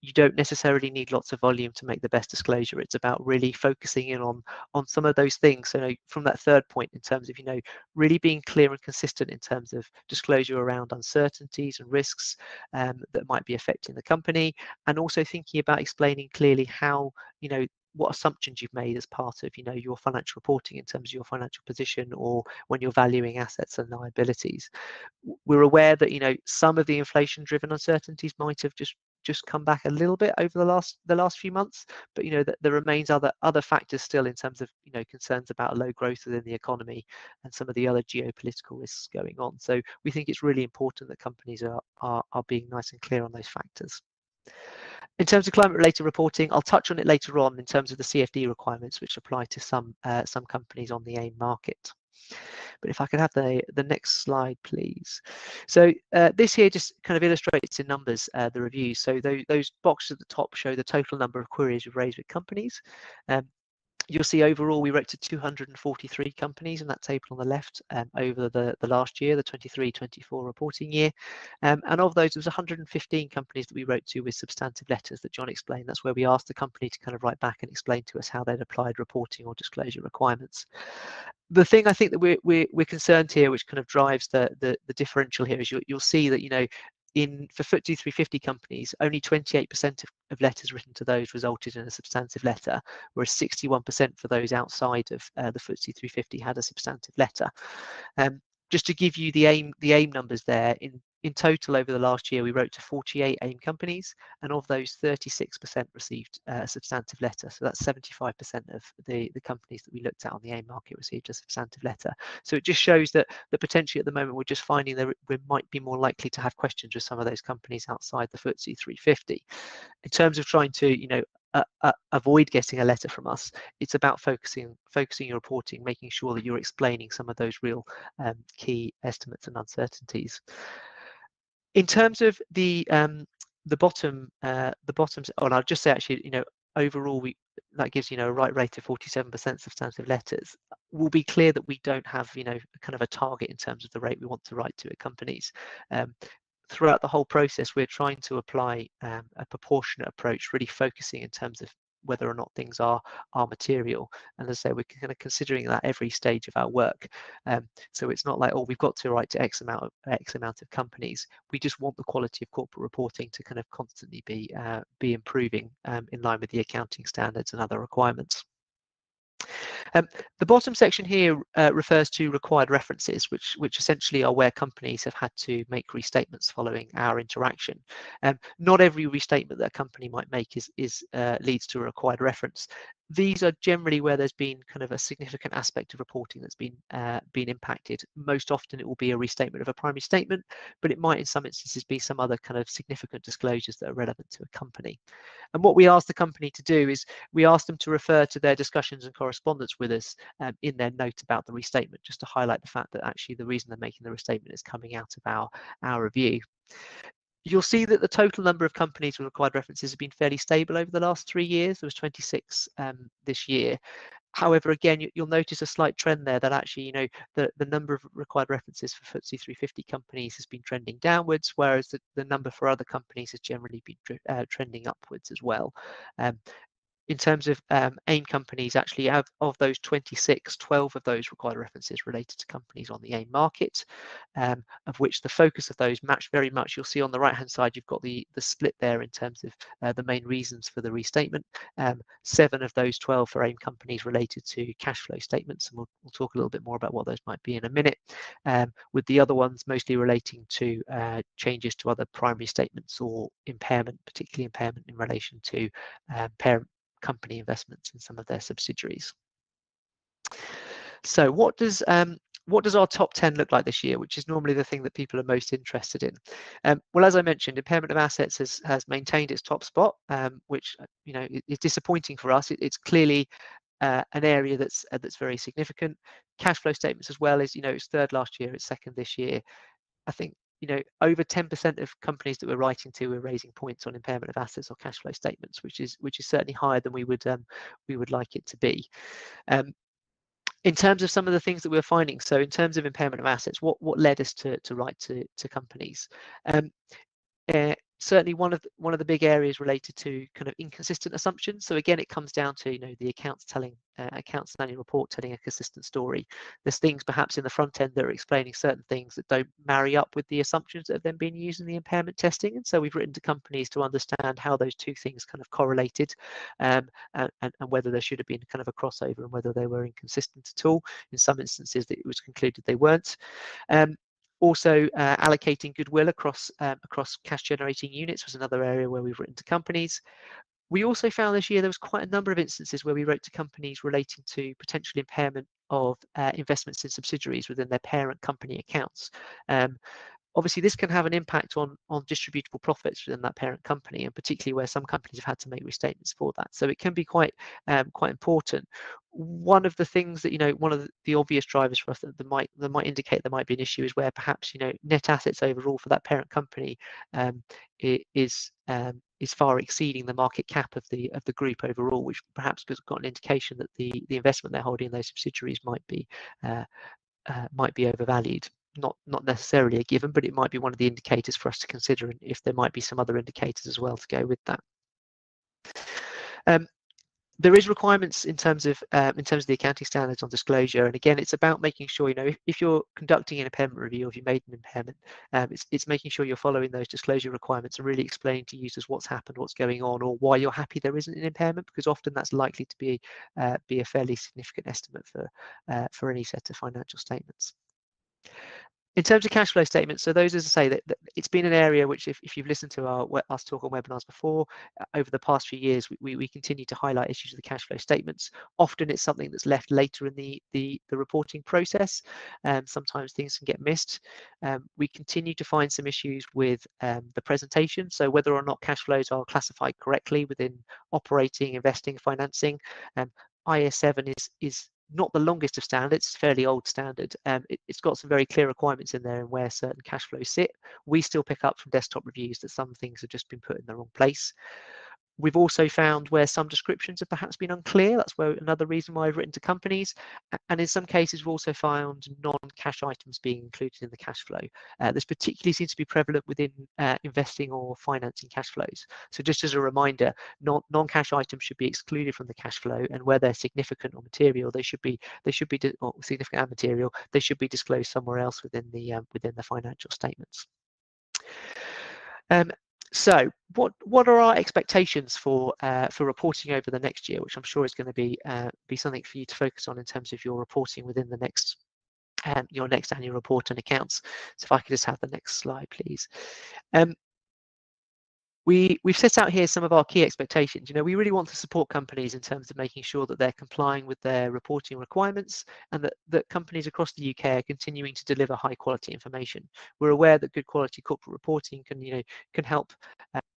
you don't necessarily need lots of volume to make the best disclosure. It's about really focusing in on on some of those things. So you know, from that third point, in terms of you know really being clear and consistent in terms of disclosure around uncertainties and risks um, that might be affecting the company, and also thinking about explaining clearly how you know what assumptions you've made as part of you know your financial reporting in terms of your financial position or when you're valuing assets and liabilities. We're aware that you know some of the inflation driven uncertainties might have just just come back a little bit over the last the last few months but you know that there remains other other factors still in terms of you know concerns about low growth within the economy and some of the other geopolitical risks going on. So we think it's really important that companies are are, are being nice and clear on those factors in terms of climate-related reporting, I'll touch on it later on in terms of the CFD requirements, which apply to some uh, some companies on the AIM market. But if I could have the, the next slide, please. So uh, this here just kind of illustrates in numbers uh, the reviews. So those, those boxes at the top show the total number of queries we've raised with companies. Um, You'll see overall we wrote to 243 companies in that table on the left um, over the, the last year, the 23-24 reporting year. Um, and of those, there was 115 companies that we wrote to with substantive letters that John explained. That's where we asked the company to kind of write back and explain to us how they'd applied reporting or disclosure requirements. the thing I think that we're, we're, we're concerned here, which kind of drives the, the, the differential here, is you'll, you'll see that, you know, in for FTSE 350 companies, only 28% of, of, letters written to those resulted in a substantive letter, whereas 61% for those outside of uh, the FTSE 350 had a substantive letter. Um, just to give you the AIM the AIM numbers there in in total over the last year we wrote to 48 AIM companies and of those 36% received uh, a substantive letter so that's 75% of the the companies that we looked at on the AIM market received a substantive letter so it just shows that the potentially at the moment we're just finding that we might be more likely to have questions with some of those companies outside the FTSE 350 in terms of trying to you know uh, uh, avoid getting a letter from us. It's about focusing focusing your reporting, making sure that you're explaining some of those real um, key estimates and uncertainties. In terms of the um, the bottom uh, the bottoms, and I'll just say actually, you know, overall we that gives you know a right rate of 47% substantive letters. Will be clear that we don't have you know kind of a target in terms of the rate we want to write to at companies. Um, throughout the whole process, we're trying to apply um, a proportionate approach, really focusing in terms of whether or not things are are material. And as I say, we're kind of considering that every stage of our work. Um, so it's not like, oh, we've got to write to X amount of X amount of companies. We just want the quality of corporate reporting to kind of constantly be uh, be improving um, in line with the accounting standards and other requirements. Um, the bottom section here uh, refers to required references, which, which essentially are where companies have had to make restatements following our interaction. Um, not every restatement that a company might make is, is uh, leads to a required reference, these are generally where there's been kind of a significant aspect of reporting that's been uh, been impacted. Most often it will be a restatement of a primary statement, but it might in some instances be some other kind of significant disclosures that are relevant to a company. And what we ask the company to do is we ask them to refer to their discussions and correspondence with us um, in their note about the restatement, just to highlight the fact that actually the reason they're making the restatement is coming out of our, our review. You'll see that the total number of companies with required references has been fairly stable over the last three years. There was 26 um, this year. However, again, you, will notice a slight trend there that actually, you know, the, the number of required references for FTSE 350 companies has been trending downwards, whereas the, the number for other companies has generally been uh, trending upwards as well. Um, in terms of um, AIM companies, actually, have, of those 26, 12 of those required references related to companies on the AIM market, um, of which the focus of those match very much. You'll see on the right-hand side, you've got the, the split there in terms of uh, the main reasons for the restatement. Um, seven of those 12 for AIM companies related to cash flow statements, and we'll, we'll talk a little bit more about what those might be in a minute, um, with the other ones mostly relating to uh, changes to other primary statements or impairment, particularly impairment in relation to uh, parent company investments in some of their subsidiaries. So what does um, what does our top 10 look like this year, which is normally the thing that people are most interested in? Um, well, as I mentioned, impairment of assets has, has maintained its top spot, um, which uh, you know is disappointing for us. It, it's clearly uh, an area that's uh, that's very significant. Cash flow statements as well is you know it's third last year, it's second this year. I think you know, over 10% of companies that we're writing to are raising points on impairment of assets or cash flow statements, which is which is certainly higher than we would um, we would like it to be. Um, in terms of some of the things that we're finding, so in terms of impairment of assets, what what led us to to write to to companies? Um, uh, certainly one of the, one of the big areas related to kind of inconsistent assumptions. So again, it comes down to you know the accounts telling uh, accounts and annual report telling a consistent story. There's things perhaps in the front end that are explaining certain things that don't marry up with the assumptions that have then been used in the impairment testing. And so we've written to companies to understand how those two things kind of correlated um, and, and, whether there should have been kind of a crossover and whether they were inconsistent at all. In some instances, it was concluded they weren't. Um, also, uh, allocating goodwill across um, across cash generating units was another area where we've written to companies. We also found this year there was quite a number of instances where we wrote to companies relating to potential impairment of uh, investments in subsidiaries within their parent company accounts. Um, Obviously, this can have an impact on, on distributable profits within that parent company, and particularly where some companies have had to make restatements for that. So it can be quite um, quite important. One of the things that you know, one of the, obvious drivers for us that, that might that might indicate there might be an issue is where perhaps you know net assets overall for that parent company um, is um, is far exceeding the market cap of the of the group overall, which perhaps has got an indication that the the investment they're holding in those subsidiaries might be uh, uh, might be overvalued not not necessarily a given, but it might be one of the indicators for us to consider, and if there might be some other indicators as well to go with that. Um, there is requirements in terms of um, in terms of the accounting standards on disclosure and again it's about making sure you know if, if you're conducting an impairment review or if you made an impairment um, it's, it's making sure you're following those disclosure requirements and really explaining to users what's happened what's going on or why you're happy there isn't an impairment because often that's likely to be uh, be a fairly significant estimate for uh, for any set of financial statements in terms of cash flow statements, so those, as I say, that, that it's been an area which, if, if you've listened to our us talk on webinars before, uh, over the past few years, we, we continue to highlight issues of the cash flow statements. Often it's something that's left later in the the, the reporting process. Um, sometimes things can get missed. Um, we continue to find some issues with um, the presentation, so whether or not cash flows are classified correctly within operating, investing, financing. Um, IAS 7 is is not the longest of standards, fairly old standard. Um, it, has got some very clear requirements in there and where certain cash flows sit. We still pick up from desktop reviews that some things have just been put in the wrong place. We've also found where some descriptions have perhaps been unclear. That's where another reason why I've written to companies. And in some cases, we've also found non-cash items being included in the cash flow. Uh, this particularly seems to be prevalent within uh, investing or financing cash flows. So just as a reminder, non-cash items should be excluded from the cash flow, and where they're significant or material, they should be they should be significant and material. They should be disclosed somewhere else within the um, within the financial statements. Um, so what what are our expectations for uh, for reporting over the next year, which I'm sure is going to be uh, be something for you to focus on in terms of your reporting within the next um, your next annual report and accounts. So if I could just have the next slide, please. Um, we, we've set out here some of our key expectations. You know, we really want to support companies in terms of making sure that they're complying with their reporting requirements and that, that companies across the UK are continuing to deliver high quality information. We're aware that good quality corporate reporting can, you know, can help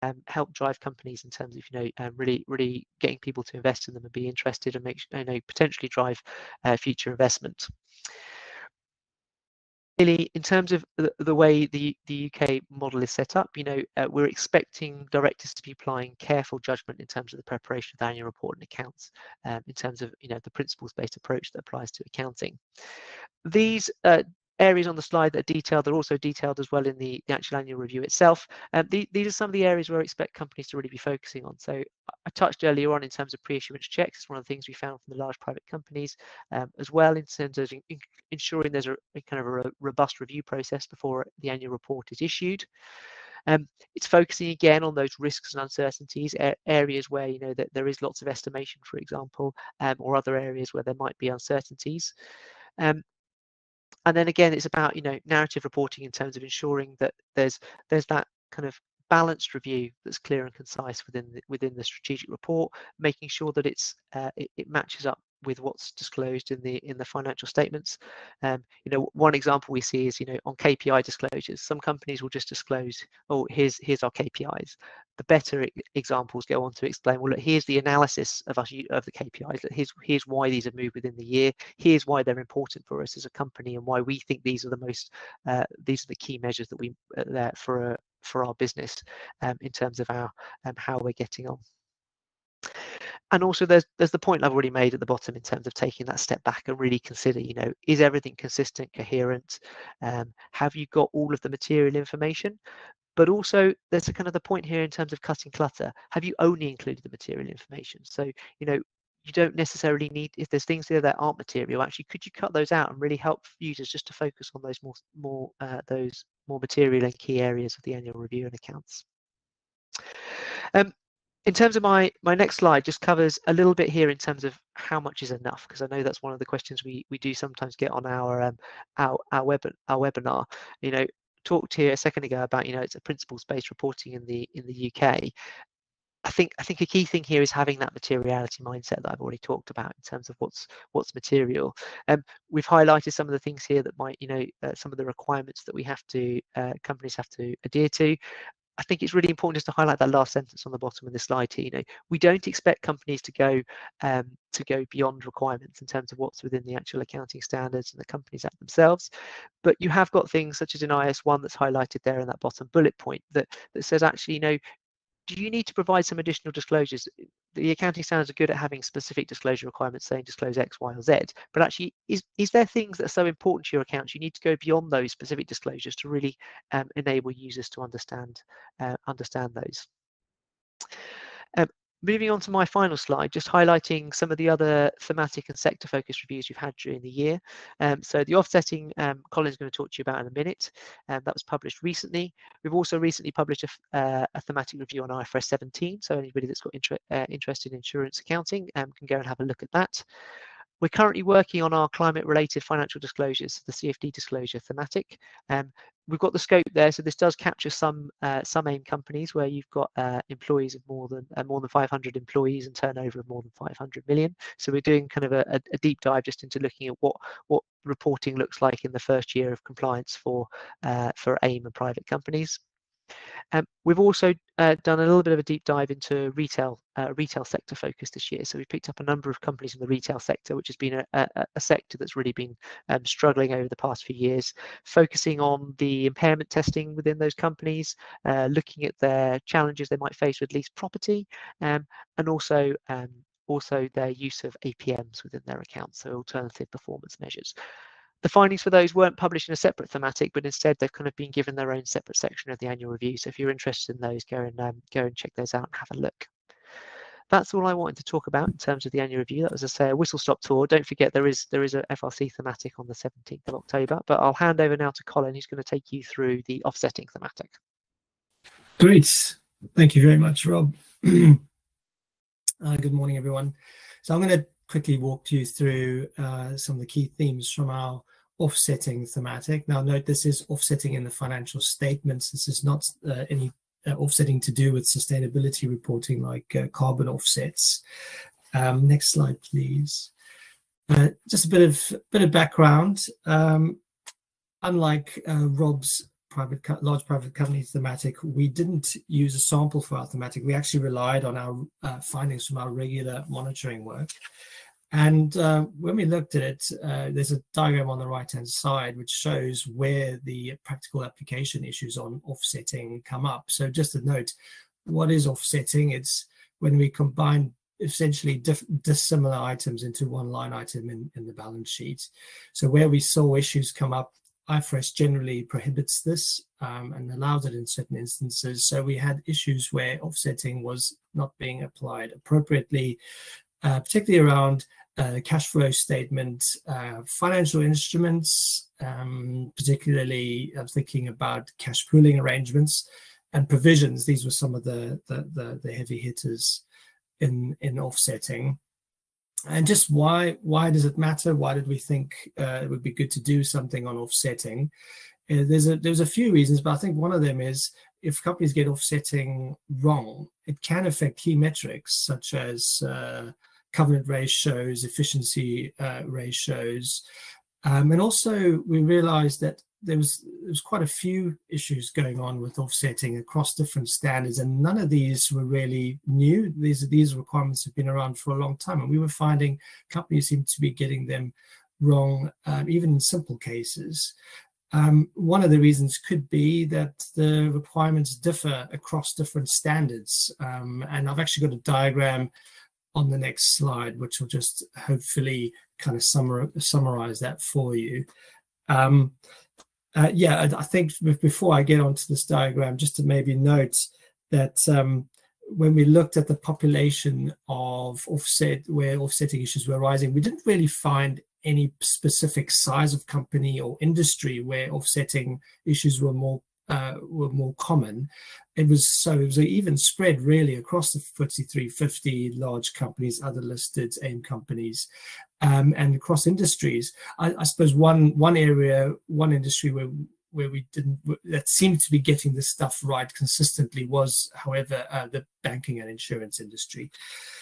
um, help drive companies in terms of, you know, um, really, really getting people to invest in them and be interested and make, you know, potentially drive uh, future investment really in terms of the, the way the, the UK model is set up, you know, uh, we're expecting directors to be applying careful judgment in terms of the preparation of the annual report and accounts, um, in terms of, you know, the principles-based approach that applies to accounting. These uh, areas on the slide that are detailed are also detailed as well in the, the actual annual review itself. Um, the, these are some of the areas where I expect companies to really be focusing on. So I touched earlier on in terms of pre-issuance checks. It's one of the things we found from the large private companies, um, as well in terms of in, ensuring there's a, a, kind of a robust review process before the annual report is issued. Um, it's focusing again on those risks and uncertainties, areas where you know that there is lots of estimation, for example, um, or other areas where there might be uncertainties. Um, and then again it's about you know narrative reporting in terms of ensuring that there's there's that kind of balanced review that's clear and concise within the, within the strategic report making sure that it's uh, it, it matches up with what's disclosed in the in the financial statements. Um, you know, one example we see is you know on KPI disclosures. Some companies will just disclose, oh, here's here's our KPIs. The better examples go on to explain, well, look, here's the analysis of us of the KPIs. Here's here's why these have moved within the year. Here's why they're important for us as a company, and why we think these are the most uh, these are the key measures that we uh, for uh, for our business um, in terms of our um, how we're getting on and also there's there's the point I've already made at the bottom in terms of taking that step back and really consider, you know, is everything consistent, coherent? Um, have you got all of the material information? But also there's a kind of the point here in terms of cutting clutter. Have you only included the material information? So, you know, you don't necessarily need if there's things there that aren't material actually could you cut those out and really help users just to focus on those more more uh, those more material and key areas of the annual review and accounts um, in terms of my my next slide just covers a little bit here in terms of how much is enough because I know that's one of the questions we we do sometimes get on our um, our our web our webinar you know talked here a second ago about you know it's a principles based reporting in the in the UK I think I think a key thing here is having that materiality mindset that I've already talked about in terms of what's what's material. Um, we've highlighted some of the things here that might, you know, uh, some of the requirements that we have to uh, companies have to adhere to. I think it's really important just to highlight that last sentence on the bottom of the slide here. You know, we don't expect companies to go um, to go beyond requirements in terms of what's within the actual accounting standards and the companies at themselves. But you have got things such as in IAS 1 that's highlighted there in that bottom bullet point that that says actually, you know, do you need to provide some additional disclosures? The accounting standards are good at having specific disclosure requirements saying disclose X, Y, or Z, but actually, is, is there things that are so important to your accounts you need to go beyond those specific disclosures to really um, enable users to understand uh, understand those? Moving on to my final slide, just highlighting some of the other thematic and sector focused reviews we've had during the year. Um, so the offsetting, um, Colin's going to talk to you about in a minute. Um, that was published recently. We've also recently published a, uh, a thematic review on IFRS 17. So anybody that's got inter uh, interest in insurance accounting um, can go and have a look at that. We're currently working on our climate related financial disclosures, the CFD disclosure thematic. Um, we've got the scope there, so this does capture some uh, some AIM companies where you've got uh, employees of more than uh, more than 500 employees and turnover of more than 500 million. So we're doing kind of a, a, deep dive just into looking at what what reporting looks like in the first year of compliance for uh, for AIM and private companies. Um, we've also uh, done a little bit of a deep dive into retail uh, retail sector focus this year. So we've picked up a number of companies in the retail sector, which has been a, a, a sector that's really been um, struggling over the past few years, focusing on the impairment testing within those companies, uh, looking at their challenges they might face with leased property, um, and also um, also their use of APMs within their accounts, so alternative performance measures. The findings for those weren't published in a separate thematic, but instead they've kind of been given their own separate section of the annual review. So if you're interested in those, go and um, go and check those out and have a look. That's all I wanted to talk about in terms of the annual review. That was, as I say, a whistle stop tour. Don't forget there is there is a FRC thematic on the 17th of October. But I'll hand over now to Colin, who's going to take you through the offsetting thematic. Great, thank you very much, Rob. uh, good morning, everyone. So I'm going to quickly walk you through uh, some of the key themes from our offsetting thematic. Now, note this is offsetting in the financial statements. This is not uh, any uh, offsetting to do with sustainability reporting like uh, carbon offsets. Um, next slide, please. Uh, just a bit of bit of background. Um, unlike uh, Rob's private large private company thematic, we didn't use a sample for our thematic. We actually relied on our uh, findings from our regular monitoring work. And uh, when we looked at it, uh, there's a diagram on the right-hand side which shows where the practical application issues on offsetting come up. So just a note, what is offsetting? It's when we combine essentially dissimilar items into one line item in, in the balance sheet. So where we saw issues come up, IFRS generally prohibits this um, and allows it in certain instances. So we had issues where offsetting was not being applied appropriately, uh, particularly around uh, cash flow statement, uh, financial instruments, um, particularly I'm thinking about cash pooling arrangements and provisions. These were some of the, the, the, the heavy hitters in, in offsetting. And just why why does it matter? Why did we think uh, it would be good to do something on offsetting? Uh, there's a there's a few reasons, but I think one of them is if companies get offsetting wrong, it can affect key metrics such as uh, covenant ratios, efficiency uh, ratios. Um, and also we realized that there was, there was quite a few issues going on with offsetting across different standards, and none of these were really new. These these requirements have been around for a long time, and we were finding companies seem to be getting them wrong, um, even in simple cases. Um, one of the reasons could be that the requirements differ across different standards, um, and I've actually got a diagram on the next slide, which will just hopefully kind of summar, summarize that for you. Um, uh, yeah, I, I, think before I get onto this diagram, just to maybe note that um, when we looked at the population of offset, where offsetting issues were rising, we didn't really find any specific size of company or industry where offsetting issues were more uh, were more common. It was so it was even spread really across the FTSE 350 large companies, other listed AIM companies, um, and across industries. I, I, suppose one one area, one industry where where we didn't that seemed to be getting this stuff right consistently was, however, uh, the banking and insurance industry.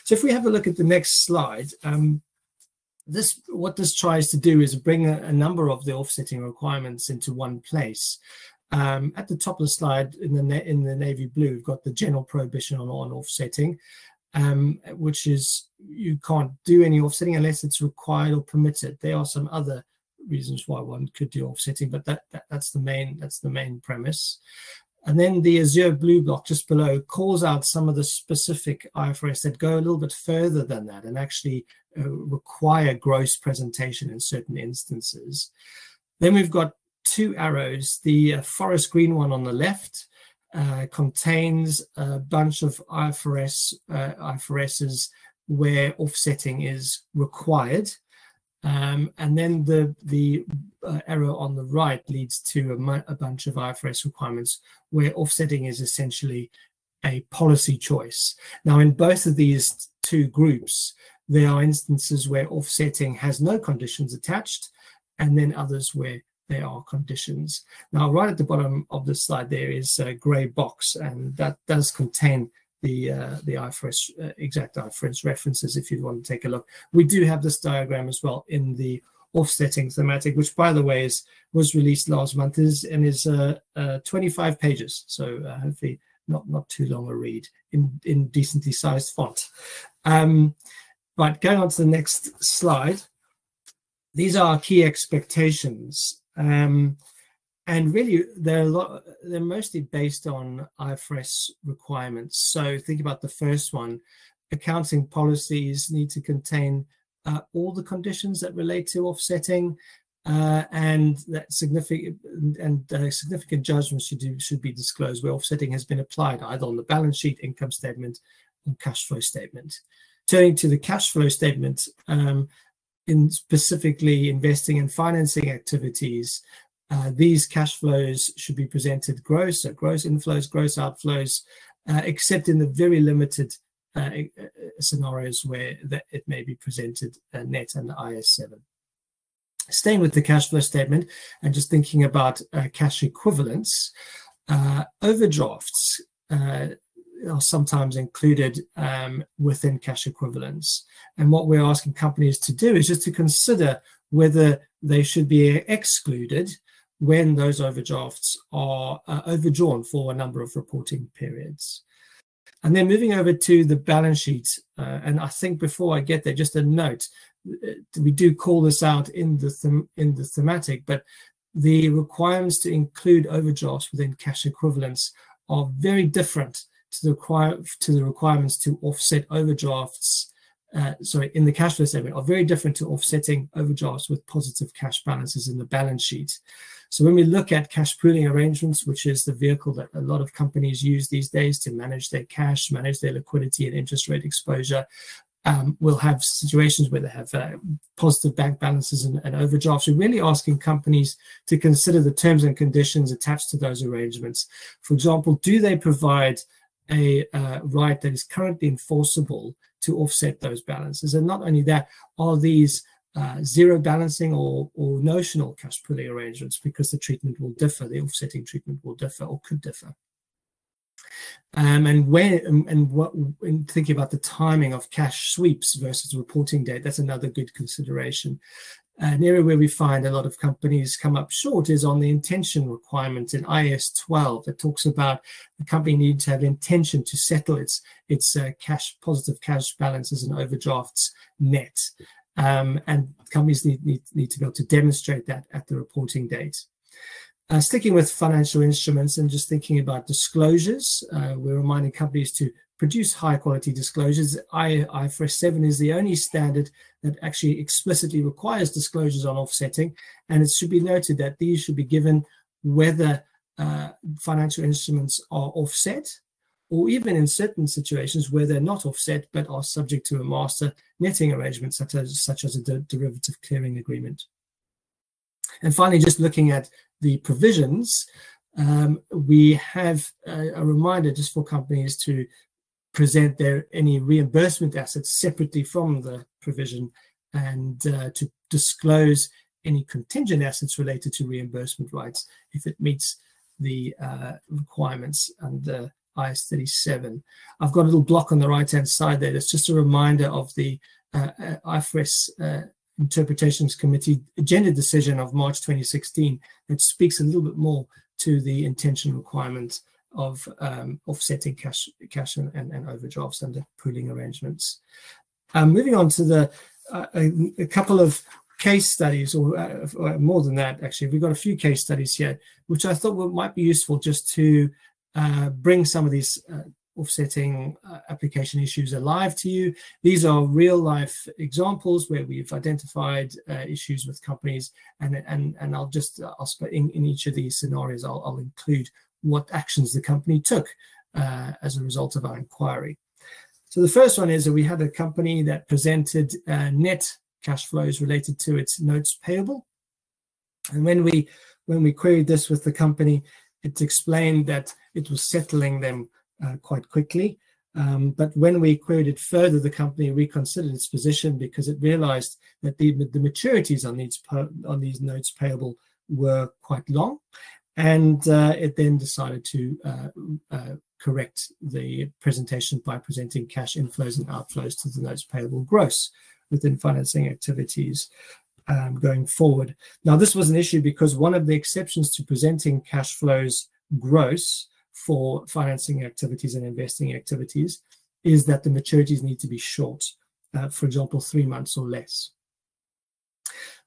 So if we have a look at the next slide. Um, this what this tries to do is bring a, a, number of the offsetting requirements into one place um, at the top of the slide in the in the navy blue, we've got the general prohibition on on offsetting, um, which is you can't do any offsetting unless it's required or permitted. There are some other reasons why one could do offsetting, but that, that that's the main that's the main premise. And then the Azure blue block just below calls out some of the specific IFRS that go a little bit further than that and actually uh, require gross presentation in certain instances. Then we've got two arrows, the uh, forest green one on the left uh, contains a bunch of IFRS uh, IFRSs where offsetting is required. Um, and then the the uh, arrow on the right leads to a, a, bunch of IFRS requirements where offsetting is essentially a policy choice. Now, in both of these two groups, there are instances where offsetting has no conditions attached, and then others where there are conditions. Now, right at the bottom of the slide, there is a gray box, and that does contain the uh, the IFRS uh, exact IFRS references if you want to take a look. We do have this diagram as well in the offsetting thematic, which by the way is was released last month is and is uh, uh 25 pages. So uh, hopefully not not too long a read in in decently sized font. Um, but going on to the next slide, these are key expectations. Um, and really, they're a lot. They're mostly based on IFRS requirements. So think about the first one: accounting policies need to contain uh, all the conditions that relate to offsetting, uh, and that significant and uh, significant judgments should do, should be disclosed where offsetting has been applied either on the balance sheet, income statement, or cash flow statement. Turning to the cash flow statement, um, in specifically investing and financing activities, uh, these cash flows should be presented gross, so gross inflows, gross outflows, uh, except in the very limited uh, uh scenarios where that it may be presented uh, net under IAS 7. Staying with the cash flow statement and just thinking about uh, cash equivalents, overdrafts are sometimes included um, within cash equivalents. And what we're asking companies to do is just to consider whether they should be excluded when those overdrafts are uh, overdrawn for a number of reporting periods. And then moving over to the balance sheet, uh, and I think before I get there, just a note: uh, we do call this out in the them in the thematic, but the requirements to include overdrafts within cash equivalents are very different to the require to the requirements to offset overdrafts. Uh, sorry, in the cash flow statement are very different to offsetting overdrafts with positive cash balances in the balance sheet. So when we look at cash pooling arrangements, which is the vehicle that a lot of companies use these days to manage their cash, manage their liquidity and interest rate exposure, um, we'll have situations where they have uh, positive bank balances and, and, overdrafts. We're really asking companies to consider the terms and conditions attached to those arrangements. For example, do they provide a uh, right that is currently enforceable to offset those balances. And not only that, are these uh, zero balancing or, or notional cash pooling arrangements because the treatment will differ, the offsetting treatment will differ or could differ. Um, and when and what in thinking about the timing of cash sweeps versus reporting date, that's another good consideration. An area where we find a lot of companies come up short is on the intention requirement in IAS 12. It talks about the company needs to have intention to settle its its uh, cash positive cash balances and overdrafts net. Um, and companies need, need, need to be able to demonstrate that at the reporting date. Uh, sticking with financial instruments and just thinking about disclosures, uh, we're reminding companies to produce high quality disclosures. I, IFRS 7 is the only standard that actually explicitly requires disclosures on offsetting. And it should be noted that these should be given whether uh, financial instruments are offset or even in certain situations where they're not offset but are subject to a master netting arrangement such as, such as a de derivative clearing agreement. And finally, just looking at the provisions, um, we have a, a, reminder just for companies to present their any reimbursement assets separately from the provision and uh, to disclose any contingent assets related to reimbursement rights if it meets the uh, requirements under IAS 37. I've got a little block on the right hand side there. It's just a reminder of the uh, uh IFRS uh, Interpretations Committee agenda decision of March 2016 that speaks a little bit more to the intention requirements of um, offsetting cash, cash and, and, and, overdrafts under pooling arrangements. Um, moving on to the uh, a, a, couple of case studies, or, uh, or, more than that, actually, we've got a few case studies here, which I thought might be useful just to uh, bring some of these uh, offsetting uh, application issues alive to you. These are real life examples where we've identified uh, issues with companies and, and, and I'll just, uh, I'll in, in each of these scenarios, I'll, I'll include what actions the company took uh, as a result of our inquiry. So the first one is that we had a company that presented uh, net cash flows related to its notes payable. And when we when we queried this with the company, it explained that it was settling them uh, quite quickly. Um, but when we queried it further, the company reconsidered its position because it realized that the, the maturities on these on these notes payable were quite long, and uh, it then decided to uh, uh, correct the presentation by presenting cash inflows and outflows to the notes payable gross within financing activities um, going forward. Now, this was an issue because one of the exceptions to presenting cash flows gross for financing activities and investing activities is that the maturities need to be short, uh, for example, three months or less.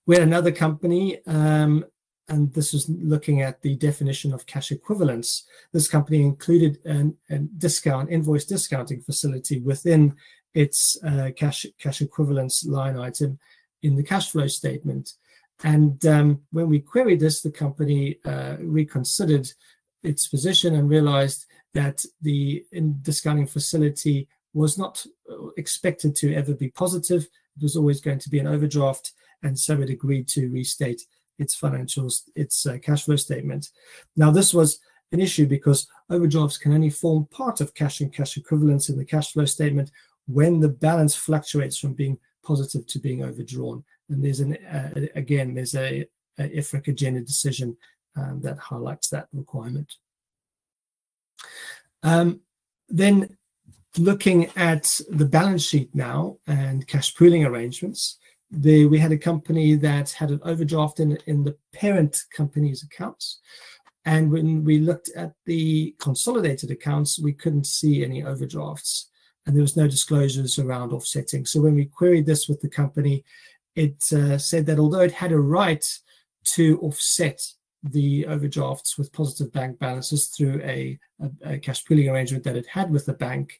We had another company, um, and this was looking at the definition of cash equivalents. This company included a discount, invoice discounting facility within its uh, cash cash equivalents line item in the cash flow statement. And um, when we queried this, the company uh, reconsidered its position and realized that the discounting facility was not uh, expected to ever be positive. It was always going to be an overdraft, and so it agreed to restate its financials, its uh, cash flow statement. Now, this was an issue because overdrafts can only form part of cash and cash equivalents in the cash flow statement when the balance fluctuates from being positive to being overdrawn. And there's an uh, again, there's a, a IFRIC agenda decision um, that highlights that requirement. Um, then looking at the balance sheet now and cash pooling arrangements, the, we had a company that had an overdraft in, in the parent company's accounts. And when we looked at the consolidated accounts, we couldn't see any overdrafts and there was no disclosures around offsetting. So when we queried this with the company, it uh, said that although it had a right to offset the overdrafts with positive bank balances through a, a, a, cash pooling arrangement that it had with the bank,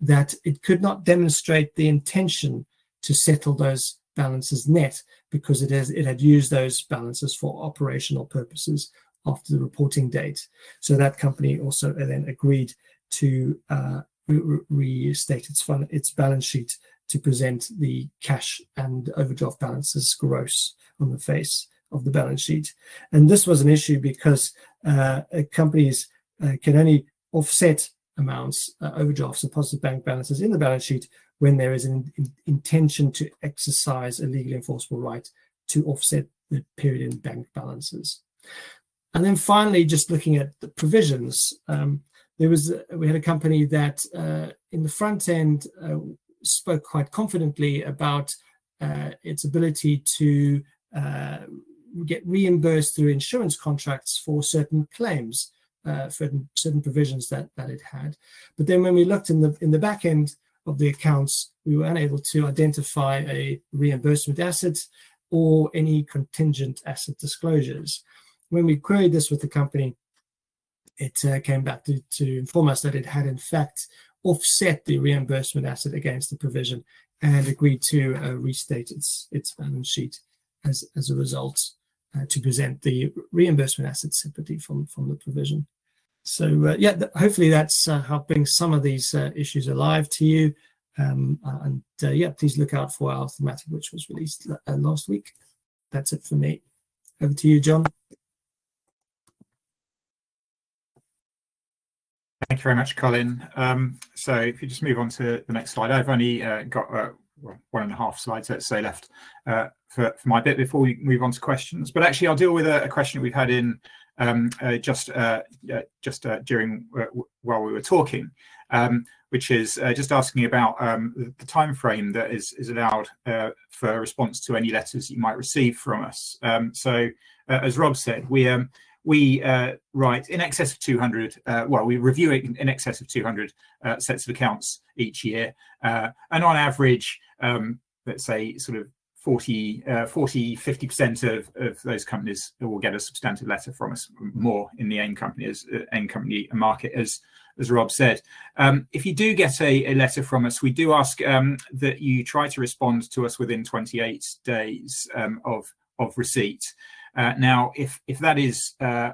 that it could not demonstrate the intention to settle those balances net because it has it had used those balances for operational purposes after the reporting date. So that company also then agreed to uh, restate its fund, its balance sheet to present the cash and overdraft balances gross on the face of the balance sheet. And this was an issue because uh, companies uh, can only offset amounts, uh, overdrafts and positive bank balances in the balance sheet when there is an in intention to exercise a legally enforceable right to offset the period in bank balances. And then finally, just looking at the provisions, um, there was we had a company that uh, in the front end uh, spoke quite confidently about uh, its ability to uh, get reimbursed through insurance contracts for certain claims, uh, for certain provisions that that it had. But then when we looked in the in the back end of the accounts, we were unable to identify a reimbursement asset or any contingent asset disclosures. When we queried this with the company, it uh, came back to, to inform us that it had in fact offset the reimbursement asset against the provision and agreed to uh, restate its its balance sheet as as a result uh, to present the reimbursement asset separately from from the provision. So uh, yeah, th hopefully that's uh, helping some of these uh, issues alive to you. Um, and yeah, please look out for our thematic, which was released last week. That's it for me. Over to you, John. Thank you very much, Colin. Um, so if you just move on to the next slide, I've only uh, got uh, one and a half slides, let's say, left uh, for, for, my bit before we move on to questions. But actually, I'll deal with a, a question we've had in um, uh, just uh, uh, just during while we were talking, um, which is just asking about um, the, the time frame that is is allowed for response to any letters you might receive from us. Um, so, as Rob said, we um, we uh, write in excess of 200, uh, well, we review it in excess of 200 uh, sets of accounts each year. Uh, and on average, um, let's say sort of 40, uh, 40 50% of, of those companies will get a substantive letter from us, more in the AIM company as uh, AIM company market, as as Rob said. Um, if you do get a, a, letter from us, we do ask um, that you try to respond to us within 28 days um, of, of receipt. Uh, now, if if that is uh,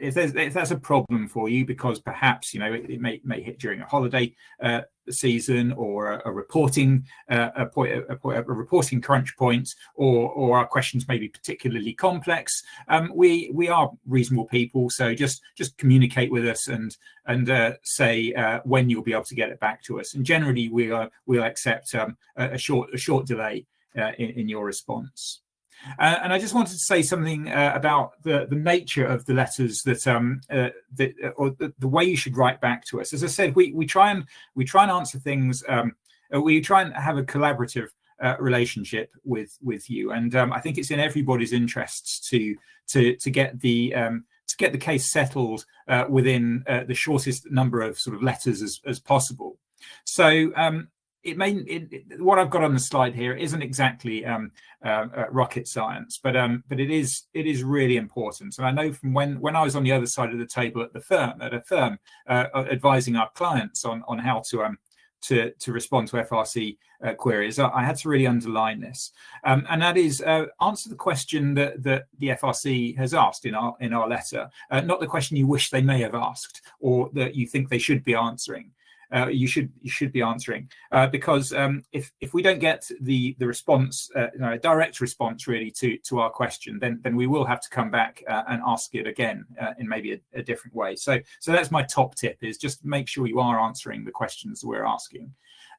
if if that's a problem for you because perhaps you know it, it may may hit during a holiday uh, season or a, a reporting uh, a point a, a, reporting crunch point or or our questions may be particularly complex um, we we are reasonable people. So just just communicate with us and and uh, say uh, when you'll be able to get it back to us. And generally we are we'll accept um, a, short a short delay uh, in, in your response uh, and I just wanted to say something uh, about the, the nature of the letters that um uh, that uh, or the, the, way you should write back to us. As I said, we we try and we try and answer things. Um, uh, we try and have a collaborative uh, relationship with with you, and um, I think it's in everybody's interests to to to get the um, to get the case settled within the shortest number of sort of letters as as possible. So um, it may it, what I've got on the slide here isn't exactly um, uh, uh, rocket science, but um, but it is it is really important. And I know from when when I was on the other side of the table at the firm at a firm uh, advising our clients on on how to um to to respond to FRC uh, queries, I, I, had to really underline this, um, and that is uh, answer the question that that the FRC has asked in our in our letter, uh, not the question you wish they may have asked or that you think they should be answering uh, you should you should be answering uh, because um, if if we don't get the the response uh, you know, direct response really to to our question then then we will have to come back uh, and ask it again uh, in maybe a, a, different way so so that's my top tip is just make sure you are answering the questions we're asking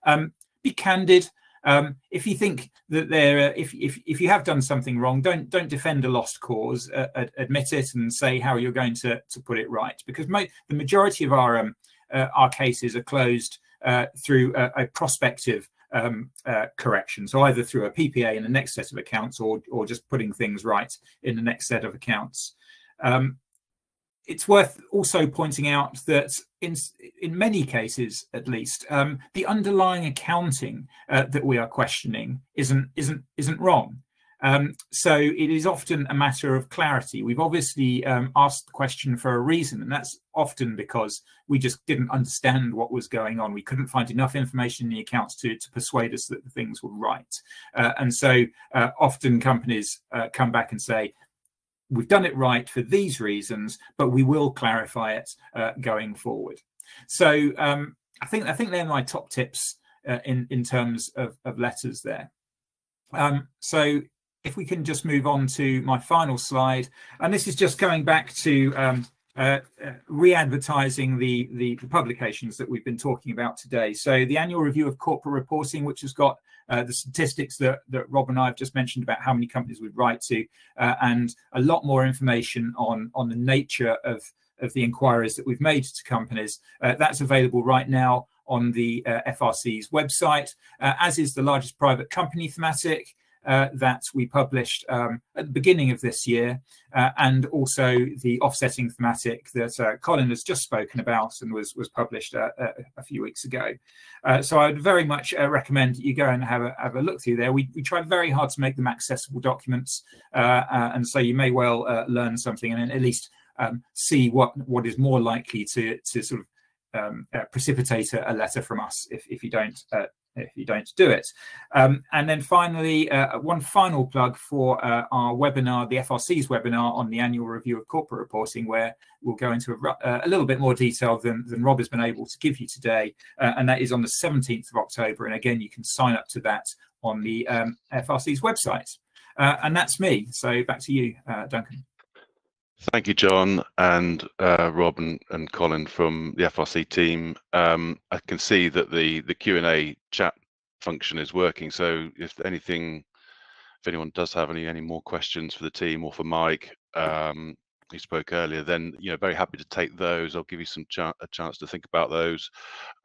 um, be candid um, if you think that there, uh, if, if if you have done something wrong, don't don't defend a lost cause. Uh, admit it and say how you're going to to put it right. Because the majority of our um, our cases are closed uh, through a, a prospective um, uh, correction. So either through a PPA in the next set of accounts or, or just putting things right in the next set of accounts. Um, it's worth also pointing out that in in many cases, at least, um, the underlying accounting uh, that we are questioning isn't isn't isn't wrong. Um, so it is often a matter of clarity. We've obviously um, asked the question for a reason, and that's often because we just didn't understand what was going on. We couldn't find enough information in the accounts to, to persuade us that the things were right. Uh, and so uh, often companies uh, come back and say, we've done it right for these reasons, but we will clarify it uh, going forward. So um, I think I think they're my top tips uh, in in terms of, of letters there. Um, so if we can just move on to my final slide, and this is just going back to um, uh, uh, re-advertising the, the, the publications that we've been talking about today. So the annual review of corporate reporting, which has got uh, the statistics that, that Rob and I have just mentioned about how many companies we'd write to, uh, and a lot more information on on the nature of of the inquiries that we've made to companies. Uh, that's available right now on the uh, FRC's website, as is the largest private company thematic uh, that we published um, at the beginning of this year, uh, and also the offsetting thematic that uh, Colin has just spoken about and was was published uh, uh, a few weeks ago. Uh, so I would very much recommend you go and have a have a look through there. We we tried very hard to make them accessible documents, and so you may well learn something and at least um, see what what is more likely to to sort of um, uh, precipitate a, a, letter from us if, if you don't uh, if you don't do it. Um, and then finally, uh, one final plug for uh, our webinar, the FRC's webinar on the annual review of corporate reporting, where we'll go into a, uh, a little bit more detail than, than Rob has been able to give you today. Uh, and that is on the 17th of October. And again, you can sign up to that on the um, FRC's website. Uh, and that's me. So back to you, uh, Duncan. Thank you, John and uh, Rob and, and, Colin from the FRC team. Um, I can see that the the Q and A chat function is working. So if anything, if anyone does have any any more questions for the team or for Mike, um, he spoke earlier, then you know very happy to take those. I'll give you some ch a chance to think about those.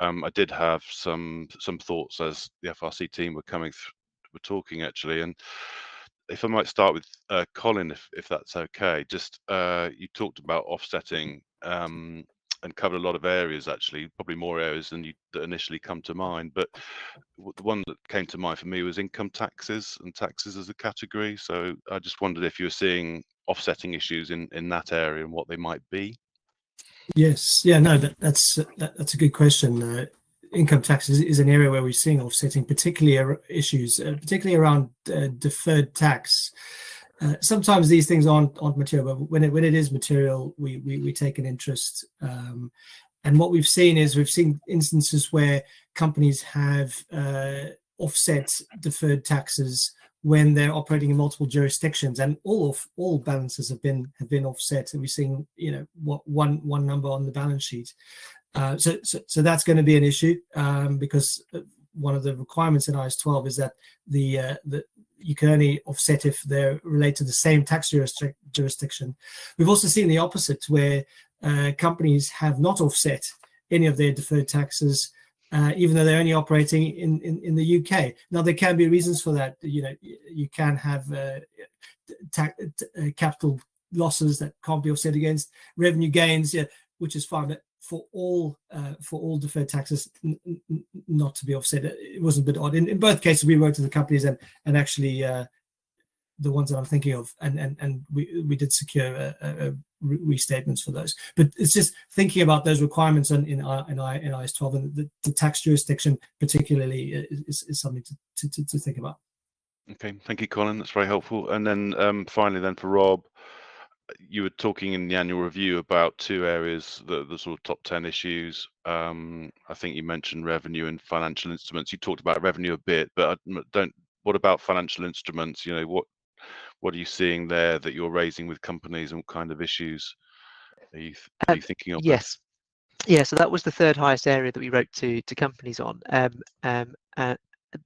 Um, I did have some some thoughts as the FRC team were coming were talking actually, and if I might start with uh, Colin, if if that's okay. Just uh, you talked about offsetting um, and covered a lot of areas actually, probably more areas than you that initially come to mind. But the one that came to mind for me was income taxes and taxes as a category. So I just wondered if you were seeing offsetting issues in in that area and what they might be. Yes, yeah, no, that, that's that, that's a good question. Uh, income tax is, an area where we're seeing offsetting, particularly issues, uh, particularly around uh, deferred tax. uh, sometimes these things aren't aren't material, but when it when it is material, we we, we take an interest. Um, and what we've seen is we've seen instances where companies have uh, offset deferred taxes when they're operating in multiple jurisdictions, and all of all balances have been have been offset. And we're seeing you know what one one number on the balance sheet. Uh, so, so so that's going to be an issue um, because uh, one of the requirements in IAS 12 is that the uh, the you can only offset if they're related to the same tax jurisdiction. We've also seen the opposite, where uh, companies have not offset any of their deferred taxes, uh, even though they're only operating in, in, in, the UK. Now, there can be reasons for that. You know, you can have uh, uh capital losses that can't be offset against revenue gains, yeah, which is fine. But for all uh, for all deferred taxes not to be offset. It was a bit odd. In, in both cases, we worked with the companies and and actually uh, the ones that I'm thinking of, and and and we we did secure a, a, a restatements for those. But it's just thinking about those requirements in in, in, in IAS 12 and the, the tax jurisdiction particularly is, is something to, to, to think about. Okay, thank you, Colin. That's very helpful. And then um, finally, then for Rob, you were talking in the annual review about two areas, the, the sort of top 10 issues. Um, I think you mentioned revenue and financial instruments. You talked about revenue a bit, but I don't, what about financial instruments? You know, what, what are you seeing there that you're raising with companies and what kind of issues are you, are you um, thinking of? Yes. Yeah, so that was the third highest area that we wrote to to companies on. Um, um, uh,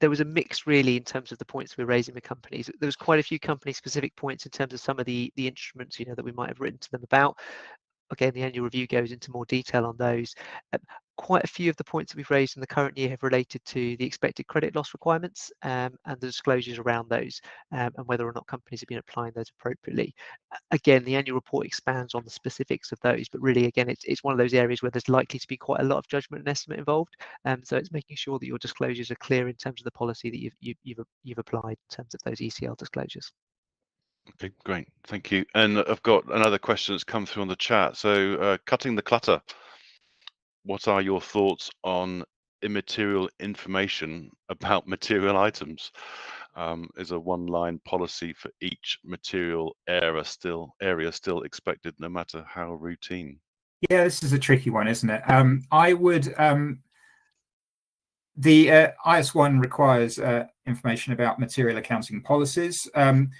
there was a mix really in terms of the points we were raising with companies. There was quite a few company specific points in terms of some of the the instruments you know that we might have written to them about. Again, the annual review goes into more detail on those. Quite a few of the points that we've raised in the current year have related to the expected credit loss requirements um, and the disclosures around those um, and whether or not companies have been applying those appropriately. Again, the annual report expands on the specifics of those, but really, again, it's, it's one of those areas where there's likely to be quite a lot of judgment and estimate involved. Um, so it's making sure that your disclosures are clear in terms of the policy that you've, you, you've, you've applied in terms of those ECL disclosures. Okay, great. Thank you. And I've got another question that's come through on the chat. So uh, cutting the clutter what are your thoughts on immaterial information about material items? Um, is a one-line policy for each material area still area still expected, no matter how routine? Yeah, this is a tricky one, isn't it? Um, I would. Um, the uh, IAS one requires uh, information about material accounting policies. Um,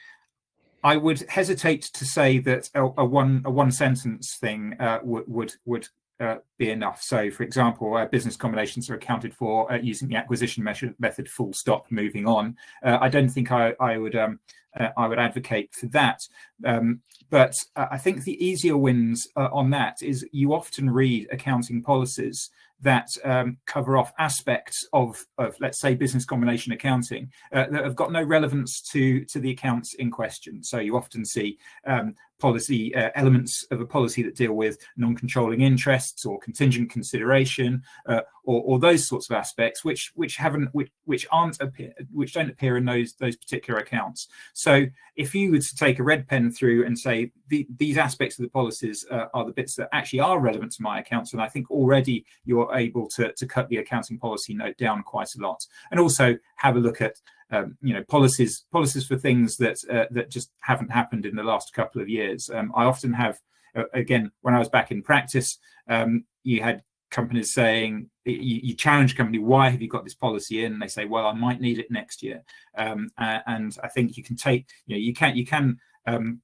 I would hesitate to say that a, a one a one sentence thing uh, would would would uh, be enough. So, for example, uh, business combinations are accounted for uh, using the acquisition method. Full stop. Moving on. Uh, I don't think I, I would um, uh, I would advocate for that. Um, but I think the easier wins on that is you often read accounting policies that um, cover off aspects of, of, let's say, business combination accounting uh, that have got no relevance to, to the accounts in question. So you often see um, policy uh, elements of a policy that deal with non-controlling interests or contingent consideration uh, or, or, those sorts of aspects which which haven't which, which aren't appear which don't appear in those those particular accounts. So if you were to take a red pen through and say the, these aspects of the policies uh, are the bits that actually are relevant to my accounts and i think already you're able to, to cut the accounting policy note down quite a lot. And also have a look at um, you know policies policies for things that uh, that just haven't happened in the last couple of years. Um, I often have uh, again when I was back in practice, um, you had companies saying you, you, challenge company why have you got this policy in? And they say well i might need it next year. Um, and i think you can take you know you can you can um,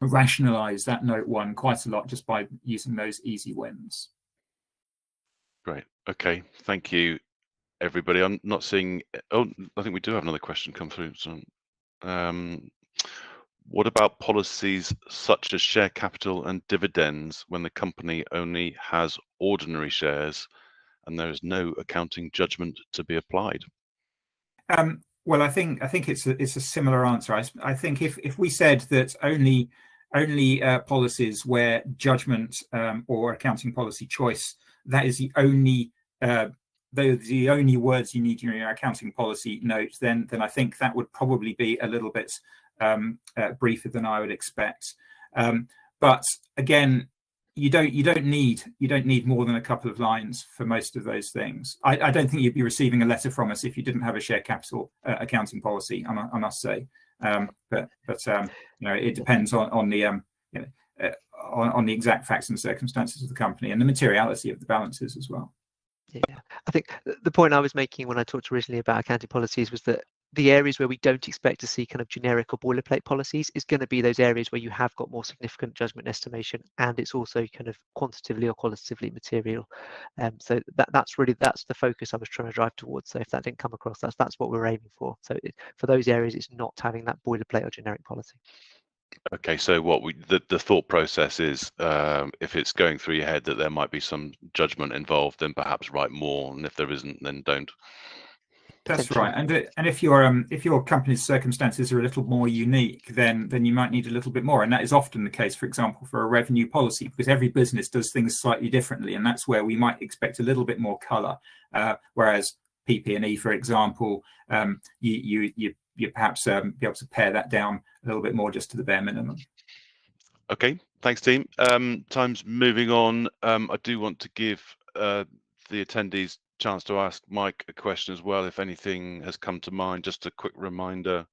rationalize that note one quite a lot just by using those easy wins. Great. Okay. Thank you everybody. I'm not seeing. Oh, I think we do have another question come through. So, um, what about policies such as share capital and dividends when the company only has ordinary shares and there is no accounting judgment to be applied? Um, well, I think I think it's a, it's a similar answer. I, I think if if we said that only only uh, policies where judgment um, or accounting policy choice that is the only uh, those the only words you need in your accounting policy note, then then I think that would probably be a little bit um, uh, briefer than I would expect. Um, but again, you don't you don't need you don't need more than a couple of lines for most of those things. I, I don't think you'd be receiving a letter from us if you didn't have a share capital uh, accounting policy. I, I must say. Um, but but um, you know, it depends on on the um, you know, uh, on, on the exact facts and circumstances of the company and the materiality of the balances as well. Yeah, I think the point I was making when I talked originally about accounting policies was that the areas where we don't expect to see kind of generic or boilerplate policies is going to be those areas where you have got more significant judgment estimation and it's also kind of quantitatively or qualitatively material. Um, so that that's really that's the focus I was trying to drive towards. So if that didn't come across, that's that's what we're aiming for. So it, for those areas, it's not having that boilerplate or generic policy. Okay, so what we the, the thought process is um, if it's going through your head that there might be some judgment involved, then perhaps write more, and if there isn't, then don't. That's right, and uh, and if your um if your company's circumstances are a little more unique, then then you might need a little bit more, and that is often the case. For example, for a revenue policy, because every business does things slightly differently, and that's where we might expect a little bit more color. Uh, whereas PP&E, for example, um, you you you you perhaps um, be able to pare that down a little bit more just to the bare minimum. Okay, thanks, team. Um, time's moving on. Um, I do want to give uh, the attendees chance to ask Mike a question as well, if anything has come to mind. Just a quick reminder.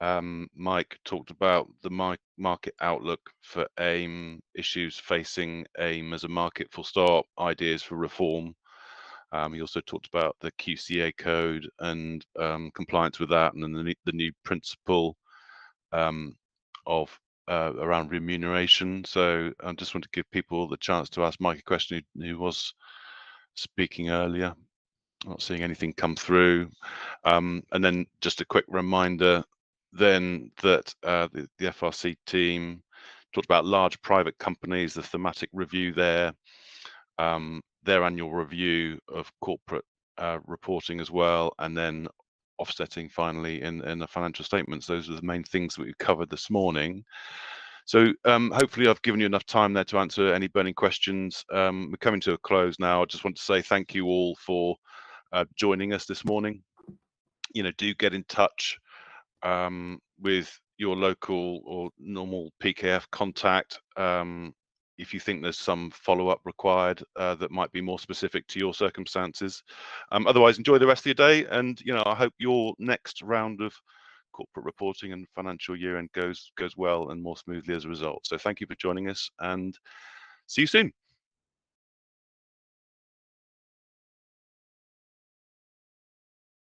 Um, Mike talked about the market outlook for AIM, issues facing AIM as a market full stop, ideas for reform. Um, he also talked about the QCA code and um, compliance with that, and then the, the new principle um, of uh, around remuneration. So I just want to give people the chance to ask Mike a question who, who was speaking earlier. I'm Not seeing anything come through. Um, and then just a quick reminder then that uh, the, the FRC team talked about large private companies, the thematic review there, um, their annual review of corporate uh, reporting as well, and then offsetting finally in, in the financial statements. Those are the main things that we've covered this morning. So um, hopefully I've given you enough time there to answer any burning questions. Um, we're coming to a close now. I just want to say thank you all for uh, joining us this morning. You know, do get in touch um, with your local or normal PKF contact um, if you think there's some follow-up required uh, that might be more specific to your circumstances. Um, otherwise, enjoy the rest of your day, and you know, I hope your next round of corporate reporting and financial year end goes goes well and more smoothly as a result. So thank you for joining us and see you soon.